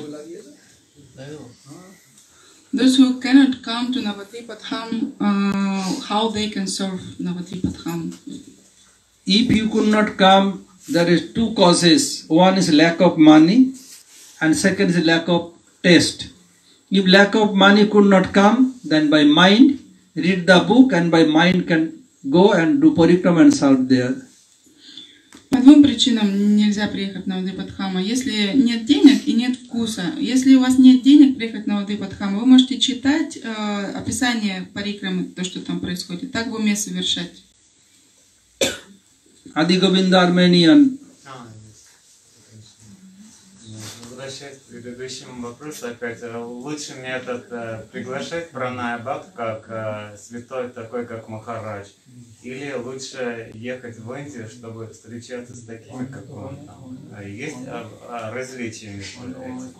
those who cannot come to Navadvipadham, uh, how they can serve Navadvipadham? If you could not come, there is two causes. One is lack of money, and second is lack of taste. If lack of money could not come, then by mind read the book, and by mind can go and do parikram and serve there. По двум причинам нельзя приехать на Вадипадхама. Если нет денег и нет вкуса. Если у вас нет денег приехать на Вадипадхама, вы можете читать э, описание парикрамы, то, что там происходит, так в уме совершать. Adi Govinda Armenian. Возвращаясь к предыдущему вопросу, опять э, лучший метод э, приглашать праная бхакт как э, святой такой, как Махарадж, или лучше ехать в Индию, чтобы встречаться с такими, как он там. А Есть а, а, различия между этим.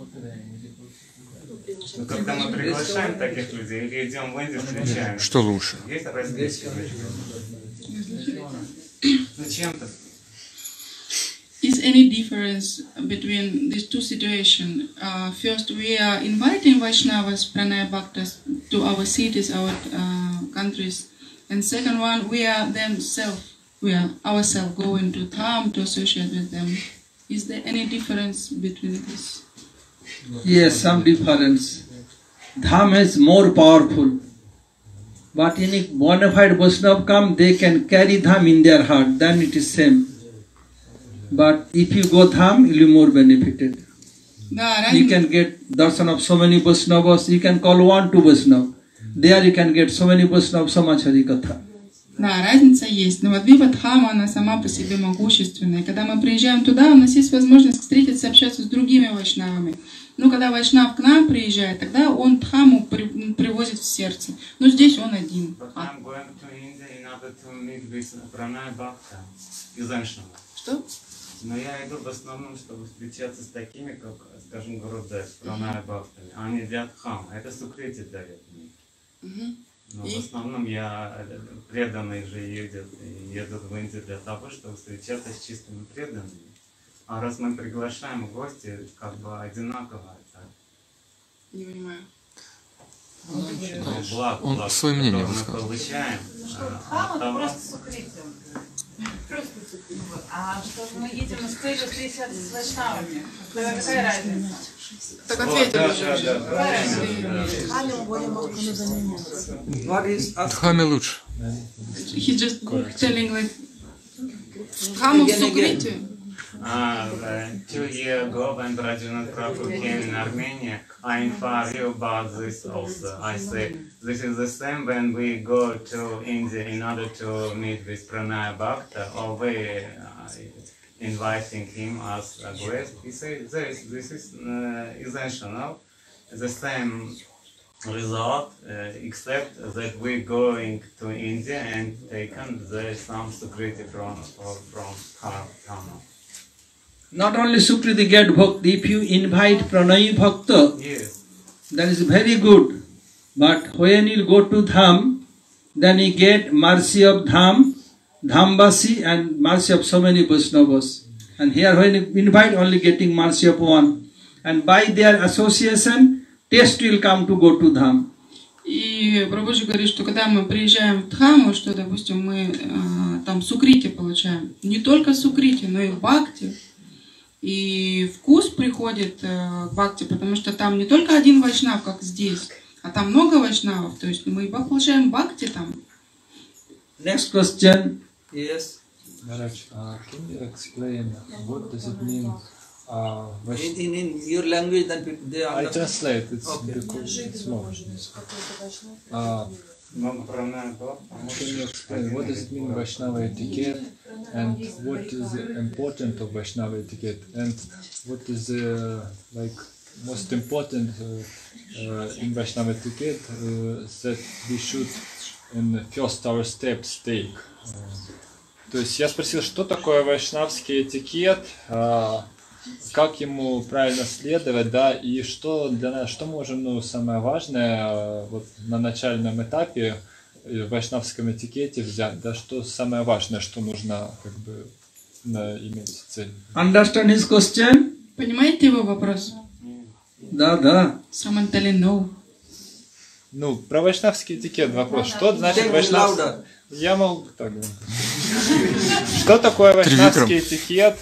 Ну, когда мы приглашаем таких людей или идем в Индию, встречаем. Что лучше? Есть различия между Ну, чем-то Is any difference between these two situations? Uh, first, we are inviting Vaishnavas, Pranaya Bhaktas, to our cities, our uh, countries. And second one, we are themselves, we are ourselves going to Tham to associate with them. Is there any difference between this? Yes, some difference. Dham is more powerful. But in a bona fide Vaishnava come, they can carry Dham in their heart, then it is same. But if you go Dham, you'll be more benefited. Да, You разница. can get darshan of so many Vaishnavas, you can call one to Vaishnava. There you can get so many Vaishnavas, so much Harikatha. Да, разница есть. Но Вадвипа Дхама, она сама по себе могущественная. Когда мы приезжаем туда, у нас есть возможность встретиться, общаться с другими вайшнавами. Но когда вайшнав к нам приезжает, тогда он Дхаму при- привозит в сердце. Но здесь он один. Эншнама. Что? Но я иду в основном, чтобы встречаться с такими, как, скажем, Гурудев, Пранай Бхактами. Они едят хам. Это сукрити дает мне. Мгм. Но И? в основном я э, преданные же едут, едут в Индию для того, чтобы встречаться с чистыми преданными. А раз мы приглашаем в гости, как бы одинаково это. Не понимаю. Ну, благ, Он благ, свое мнение мы получаем. Что а, Дхам от это того- просто. Просто сукрытие. Вот. А что мы едем с целью встречаться с вайшнавами? Какая разница? Так Вот, ответили да, да, да, да. Дхаме лучше. He just telling like Дхаму в. Сукрите. Two years ago, when Rajanat Prabhu came in Armenia, I you about this also. I say this is the same when we go to India in order to meet with Pranaya Bhakta, or we uh, inviting him as a guest. He said this, this is uh, essential, the same result, uh, except that we're going to India and taken the some security from from Kama Not only Sukriti get bhakti, if you invite Pranay Bhakta, Yes. that is very good. But when you go to Dham, then you get mercy of Dham, Dhambasi, and mercy of so many Vaishnavas. And here, when you invite, only getting mercy of one. And by their association, taste will come to go to Dham. И Прабhuджи говорит, что когда мы приезжаем в Дхаму, что, допустим, мы э, там сукрити получаем, не только сукрити, но и бхакти. И вкус приходит э, к бхакти, потому что там не только один вайшнав, как здесь, а там много вайшнавов. То есть мы получаем бхакти там. Next question. Yes. Maharaj, uh, can you explain what does it mean? Uh, In, in, in your language, then people, they I understand. translate. It's Okay. because it's more. Uh, Ну. Can you explain what does it mean Vaishnava etiquette and what is the importance of Vaishnava etiquette and what is the like most important uh, uh, in Vaishnava etiquette uh, that we should in first our steps take. Uh, То есть я спросил, что такое вайшнавский этикет, а, как ему правильно следовать, да, и что для нас, что можем, ну, самое важное а, вот на начальном этапе э, в вайшнавском этикете взять, да, что самое важное, что нужно как бы на- иметь цель. Understand his question? Понимаете его вопрос? Да, да. Someone telling no. Ну, про вайшнавский этикет вопрос. Что значит вайшнавский? Я могу так. Что такое вайшнавский этикет?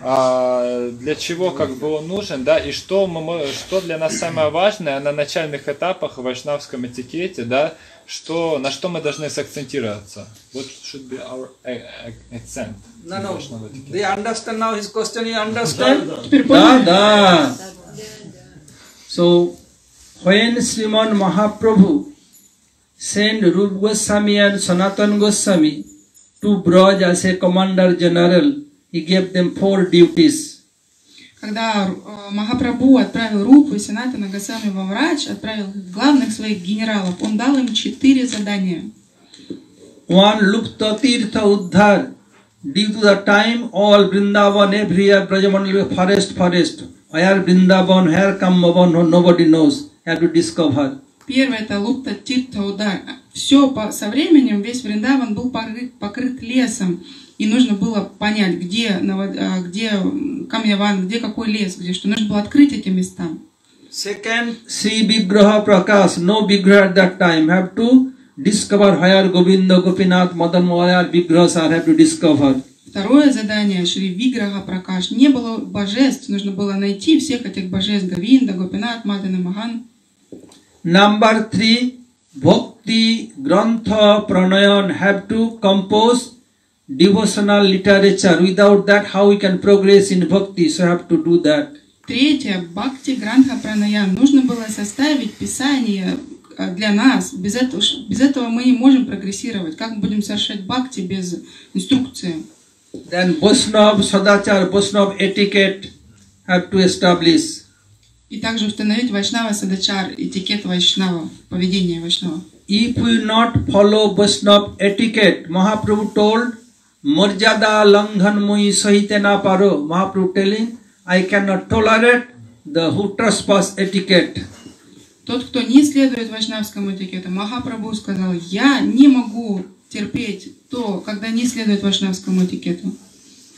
А, для чего как бы он нужен, да, и что, мы, что для нас самое важное на начальных этапах в вайшнавском этикете, да, что, на что мы должны сакцентироваться. What should be our accent No, no. They understand now his question. You understand? Da, da. So, when Sriman Mahaprabhu sent Rup Goswami and Sanatan Goswami to Braj as a commander general, he gave them four duties. Когда э, Махапрабху отправил Рупу и Сената Нагасами во врач, отправил главных своих генералов, он дал им четыре задания. One, Lupta Tirtha Uddhar. Due to the time, all Vrindavan, everywhere, Brajamandal, forest, forest. Where Vrindavan, where Kammavan, nobody knows. Have to discover. Первое это Лупта Тирта Удар. Все со временем, весь Вриндаван был покрыт, покрыт лесом. И нужно было понять, где, а, где Камьяван, где какой лес, где что. Нужно было открыть эти места. Second, see Vigraha Prakash, no Vigraha at that time. Have to discover where Govinda, Gopinath, Madan Mohan, Vigrahas are, have to discover. Vторое задание Шри Виграха Пракаш. Не было божеств, нужно было найти всех этих божеств Гавинда, Гопинат, Мадан и Махан. Number three, Bhakti, Grantha, Pranayan have to compose devotional literature. Without that, how we can progress in Bhakti? So have to do that. Третье, Бхакти Грантха Пранаян. Нужно было составить писание э, для нас. Без этого, без этого мы не можем прогрессировать. Как мы будем совершать бхакти без инструкции? Then Vaishnav, Sadachar, Vaishnav etiquette have to establish. И также установить Вайшнава Садачар, этикет Вайшнава, поведение Вайшнава. If we not follow Vaishnav etiquette, Mahaprabhu told, Marjada Langhan Mui Sahitena Paro. Mahaprabhu telling, I cannot tolerate the who trespass etiquette. Тот, кто не следует вайшнавскому этикету, Махапрабху сказал, я не могу терпеть то, когда не следует вайшнавскому этикету.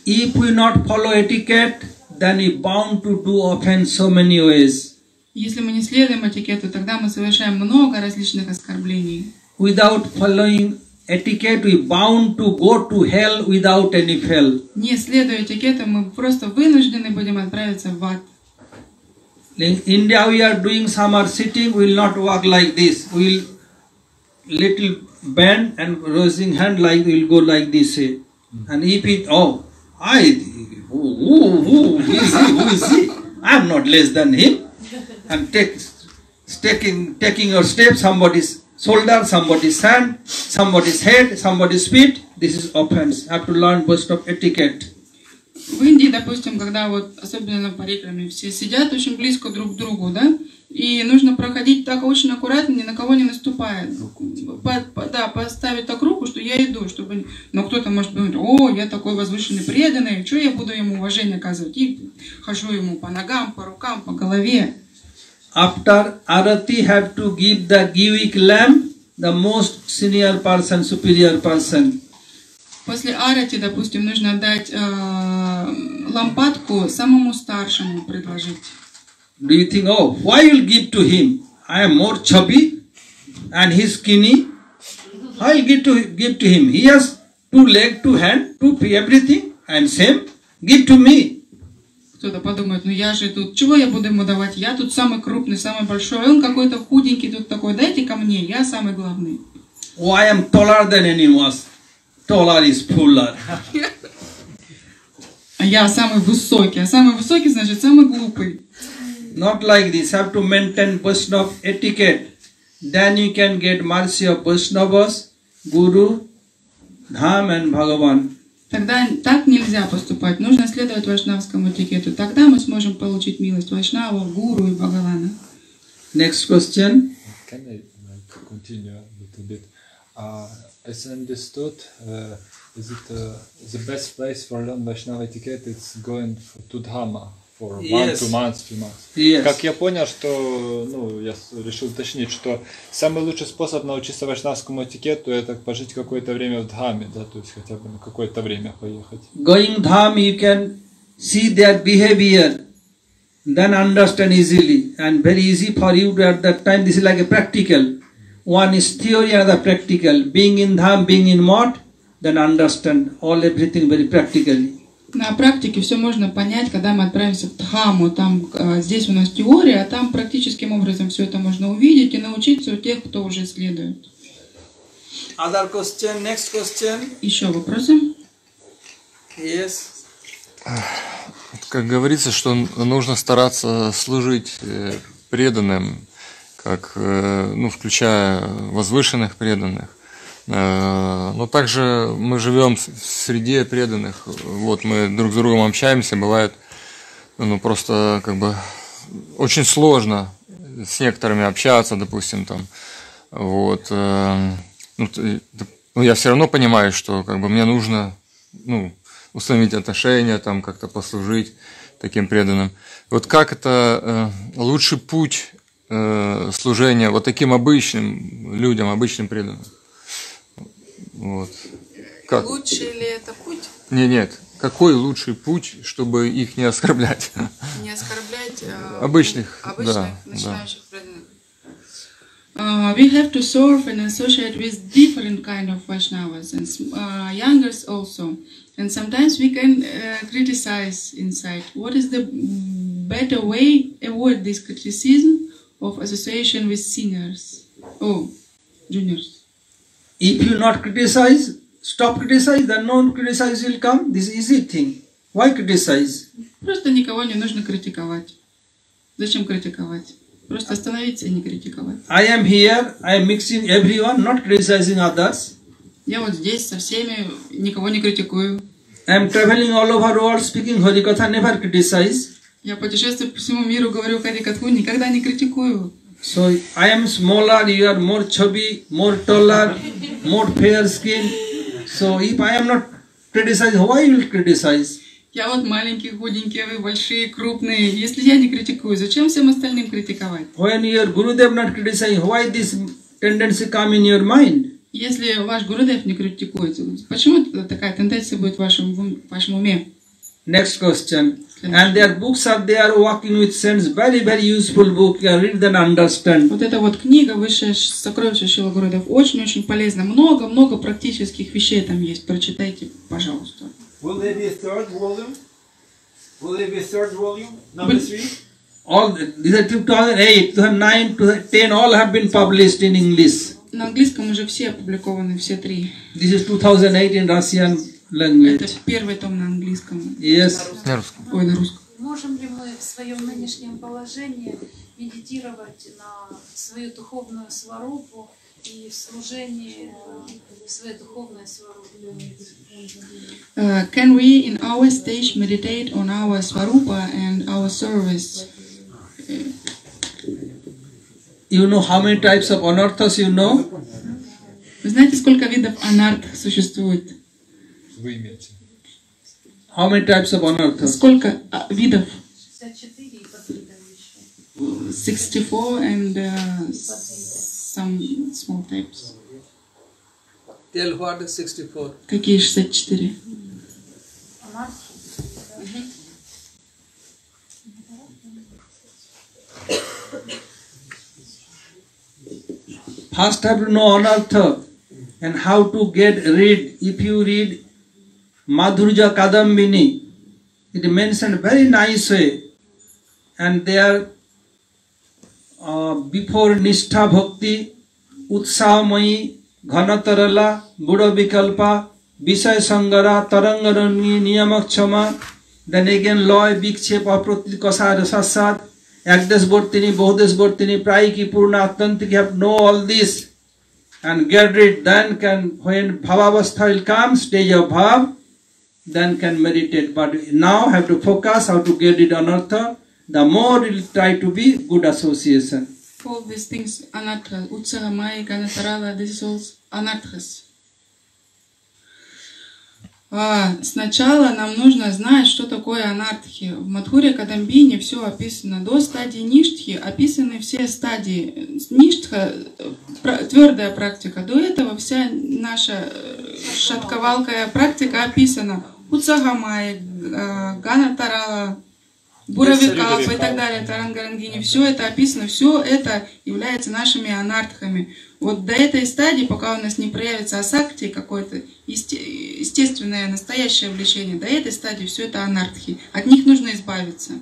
If we not follow etiquette, then we bound to do offense so many ways. Если мы не следуем этикету, тогда мы совершаем много различных оскорблений. Without following etiquette, we bound to go to hell without any fail. Не следуя этикету, мы просто вынуждены будем отправиться в ад. In India, we are doing summer sitting, we will not walk like this. We will little bend and raising hand like we will go like this. Way. And if it, oh, I, who, who, who is he, who is he? I am not less than him. And take, taking, taking your step, somebody's shoulder, somebody's hand, somebody's head, somebody's feet, this is offense. Have to learn first of etiquette. В Индии, допустим, когда вот, особенно на парикраме, все сидят очень близко друг к другу, да, и нужно проходить так очень аккуратно, ни на кого не наступая. По- по- да, поставить так руку, что я иду, чтобы... Но кто-то может думать, о, я такой возвышенный преданный, что я буду ему уважение оказывать? И хожу ему по ногам, по рукам, по голове. After arati have to give the givik lamp, the most senior person, superior person. После арати, допустим, нужно дать э, лампадку самому старшему предложить. Do you think, oh, why you'll give to him? I am more chubby and he's skinny. I'll give to give to him. He has two leg, two hand, two feet, everything. I am same. Give to me. Кто-то подумает, ну я же тут, чего я буду ему давать? Я тут самый крупный, самый большой, он какой-то худенький тут такой, дайте ко мне, я самый главный. Oh, I am taller than anyone. Taller is fuller. А я самый высокий, а самый высокий значит самый глупый. Not like this. Have to maintain Vaishnava etiquette. Then you can get mercy of Vaishnavas, Guru, Dham and Bhagavan. Тогда так нельзя поступать. Нужно следовать вайшнавскому этикету. Тогда мы сможем получить милость Вайшнава, Гуру и Бхагавана. Next question. Can I like, continue a little bit? Uh, as I understood, uh, is it uh, the best place for learn Vaishnava etiquette? It's going to Dhamma for one, Yes. two months, three months. Yes. Как я понял, что, ну, я решил уточнить, что самый лучший способ научиться вайшнавскому этикету это пожить какое-то время в Дхаме, да, то есть хотя бы на какое-то время поехать. Going Dham, you can see their behavior, then understand easily, and very easy for you to at that time. This is like a practical. One is theory, another practical. Being in Dham, being in Mott, then understand all everything very practically. На практике все можно понять, когда мы отправимся в Дхаму. Там, э, здесь у нас теория, а там практическим образом все это можно увидеть и научиться у тех, кто уже следует. Other question, next question. Еще вопросы? Yes. Как говорится, что нужно стараться служить э, преданным, как, э, ну, включая возвышенных преданных. Э, Но также мы живем в среде преданных. Вот мы друг с другом общаемся, бывает, ну, просто как бы очень сложно с некоторыми общаться, допустим, там. Вот. э, Ну, ну, я все равно понимаю, что как бы мне нужно, ну, установить отношения, там как-то послужить таким преданным. Вот как это э, лучший путь служения вот таким обычным людям, обычным преданным? Вот. Как? Лучший ли это путь? Не, нет. Какой лучший путь, чтобы их не оскорблять? Не оскорблять э, Обычных, обычных да, начинающих. Uh, we have to serve and associate with different kind of Vaishnavas and uh, youngers also. And sometimes we can uh, criticize inside. What is the better way avoid this criticism of association with seniors? Oh, juniors. If you not criticize, stop criticize, then no criticize will come. This is easy thing. Why criticize? Просто никого не нужно критиковать. Зачем критиковать? Просто остановиться и не критиковать. I am here, I am mixing everyone, not criticizing others. Я вот здесь со всеми, никого не критикую. I am traveling all over world speaking Harikatha, never criticize. Я путешествую по всему миру, говорю Харикатху, никогда не критикую. So I am smaller, you are more chubby, more taller, more fair skin. So if I am not criticizing, why you will criticize? Я вот маленький, худенький, вы большие, крупные. Если я не критикую, зачем всем остальным критиковать? When your Gurudev not criticizing, why this tendency come in your mind? Если ваш Гурудев не критикует, почему тогда такая тенденция будет в вашем, в вашем уме? Next question. And their books are there walking with sense, very, very useful book. You can read and understand. Вот эта вот книга «Высшее сокровище Шила Гурудев» очень-очень полезна. Много-много практических вещей там есть. Прочитайте, пожалуйста. Will there be a third volume? Will there be a third volume? Number three? All the, these are 2008, 2009, 2010, all have been published in English. На английском уже все опубликованы, все три. This is 2008 in Russian language. Это первый том на английском. Yes. На русском. Ой, на русском. Можем ли мы в своем нынешнем положении медитировать на свою духовную сварупу и в служении э, в своей духовной сварупе? Uh, can we, in our stage, meditate on our swarupa and our service? You know how many types of anarthas you know? Вы знаете, сколько видов анарт существует? Вы имеете. How many types of anarthas? Сколько а, видов? 64 и подвидов еще. 64 and uh, some small types. Tell what is 64. Какие 64? First have to know anartha and how to get rid. If you read Madhurja Kadambini, it mentioned very nice way. And there, uh, before Nishtha Bhakti, Utsahamai, Ghanatarala, Buddha Vikalpa, Visay Sangara, Tarangarani, Niyamakshama, then again Loy, Vikshep, Aprati Kasara Sassad, Ekdes Bortini, Bohdes Bortini, Praiki, Purna, Attantik, have know all this and get rid, then can, when Bhavavastha will come, stage of Bhav, then can meditate. But now have to focus how to get rid anartha. The more will try to be good association. All these things, anartha, utsaha, maya, ganatarala, this is all anarthas. А, сначала нам нужно знать, что такое анартхи. В Мадхуре Кадамбине все описано. До стадии ништхи описаны все стадии. Ништха – твердая практика. До этого вся наша шатковалкая практика описана. Уцагамай, Гана Тарала, Буравикалпа и так далее, Тарангарангини. Все это описано, все это является нашими анартхами. Вот до этой стадии, пока у нас не проявится асакти, какое-то есте- естественное, настоящее влечение, до этой стадии все это анартхи. От них нужно избавиться.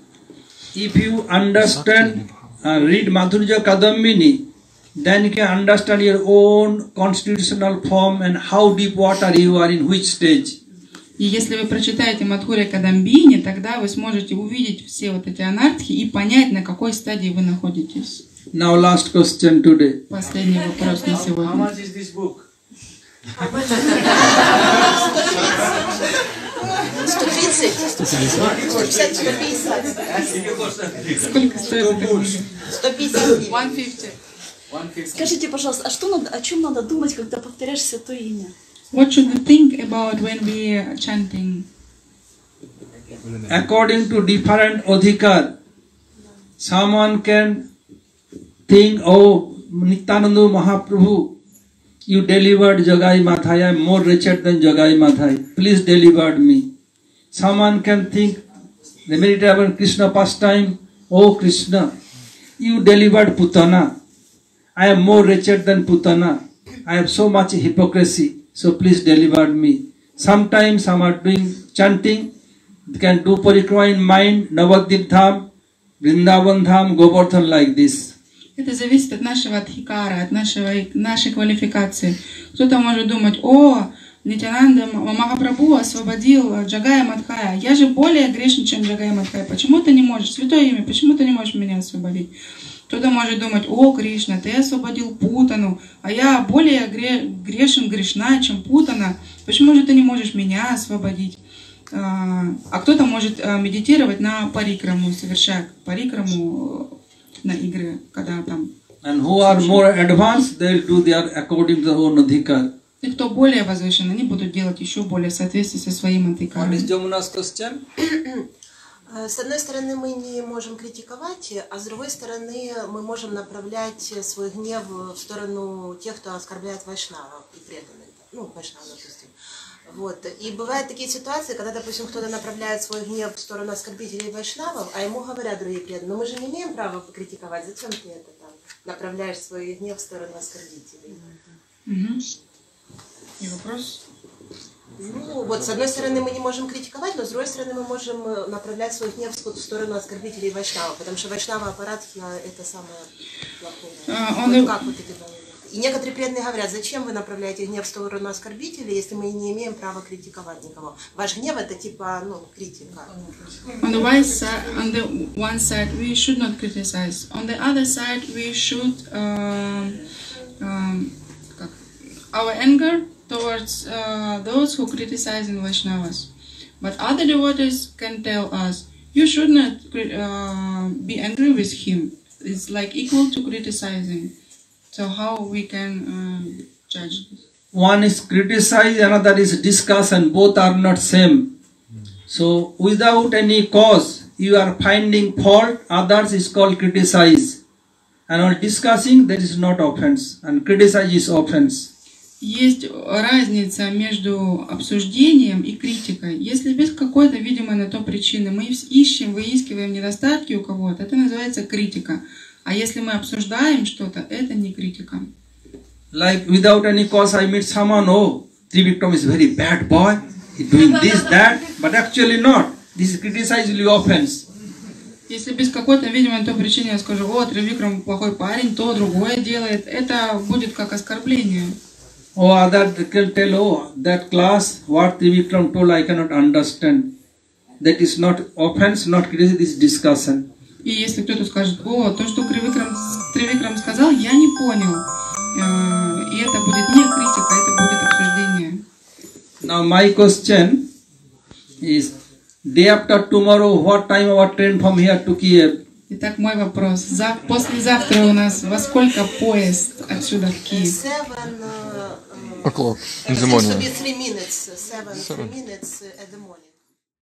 If you understand, uh, read Madhurja Kadambini, then you can understand your own constitutional form and how deep water you are in which stage. И если вы прочитаете Мадхуре Кадамбини, тогда вы сможете увидеть все вот эти анартхи и понять, на какой стадии вы находитесь. Now last question today. Последний вопрос на How сегодня. much is this book? 130? 150, 150. Сколько стоит эта книга? 150. 150. Скажите, пожалуйста, а что надо, о чем надо думать, когда повторяешь святое имя? What should we think about when we are chanting? According to different adhikar, someone can think, oh, Nityananda Mahaprabhu, you delivered Jagai Madhai, I am more wretched than Jagai Madhai. Please deliver me. Someone can think, the meditate about Krishna pastime, oh Krishna, you delivered Putana. I am more wretched than Putana. I have so much hypocrisy, so please deliver me. Sometimes some are doing chanting, they can do parikrama in mind, Navadip Dham, Vrindavan Dham, Govardhan like this. Это зависит от нашего адхикара, от нашего, нашей квалификации. Кто-то может думать, о, Нитянанда Махапрабху освободил Джагая Мадхая. Я же более грешен, чем Джагая Мадхая. Почему ты не можешь? Святое имя, почему ты не можешь меня освободить? Кто-то может думать, о, Кришна, ты освободил Путану, а я более гре- грешен, грешна, чем Путана. Почему же ты не можешь меня освободить? А а кто-то может а, медитировать на парикраму, совершая парикраму э, на игры, когда там And who are more advanced, they'll do their according to their adhikar. И кто более возвышен, они будут делать еще более в соответствии со своим антикаром. What is Jamuna's question? Э, С одной стороны, мы не можем критиковать, а с другой стороны, мы можем направлять свой гнев в сторону тех, кто оскорбляет Вайшнава и преданных. Ну, Вайшнава, допустим. Вот. И бывают такие ситуации, когда, допустим, кто-то направляет свой гнев в сторону оскорбителей Вайшнавов, а ему говорят другие преданные, но мы же не имеем права критиковать, зачем ты это там направляешь свой гнев в сторону оскорбителей? Мгм. И вопрос? Ну, вот с одной стороны мы не можем критиковать, но с другой стороны мы можем э, направлять свой гнев в сторону оскорбителей Вайшнава, потому что Вайшнава аппарат это самое плохое. А, Вот он как вот это И некоторые преданные говорят, зачем вы направляете гнев в сторону оскорбителей, если мы не имеем права критиковать никого. Ваш гнев это типа, ну, критика. On the, one side, on the one side, we should not criticize. On the other side, we should um, um, our anger towards uh, those who criticize in Vaishnavas. But other devotees can tell us, you should not uh, be angry with him. It's like equal to criticizing. So how we can uh, judge this? One is criticize, another is discuss, and both are not same. So without any cause, you are finding fault. Others is called criticize, and on discussing there is not offense, and criticize is offense. Есть разница между обсуждением и критикой. Если без какой-то видимой на то причины мы ищем, выискиваем недостатки у кого-то, это называется критика. А если мы обсуждаем что-то, это не критика. Like without any cause, I meet someone. Oh, Trivikram is very bad boy. He's doing this, that, but actually not. This is be offense. Если без какой-то видимой на то причины я скажу, о, Тривикрам плохой парень, то другое делает, это будет как оскорбление. Oh, other can tell, oh, that class, what Trivikram told, I cannot understand. That is not offense, not criticism, this is discussion. И если кто-то скажет, о, то, что Тривикрам, Тривикрам сказал, я не понял. Э, И это будет не критика, это будет обсуждение. Now my question is, day after tomorrow, what time our train from here to Kiev? Итак, мой вопрос. За, послезавтра у нас во сколько поезд отсюда в Киев? Seven, uh, O'clock in it the morning. to be three minutes, seven, three minutes at the morning.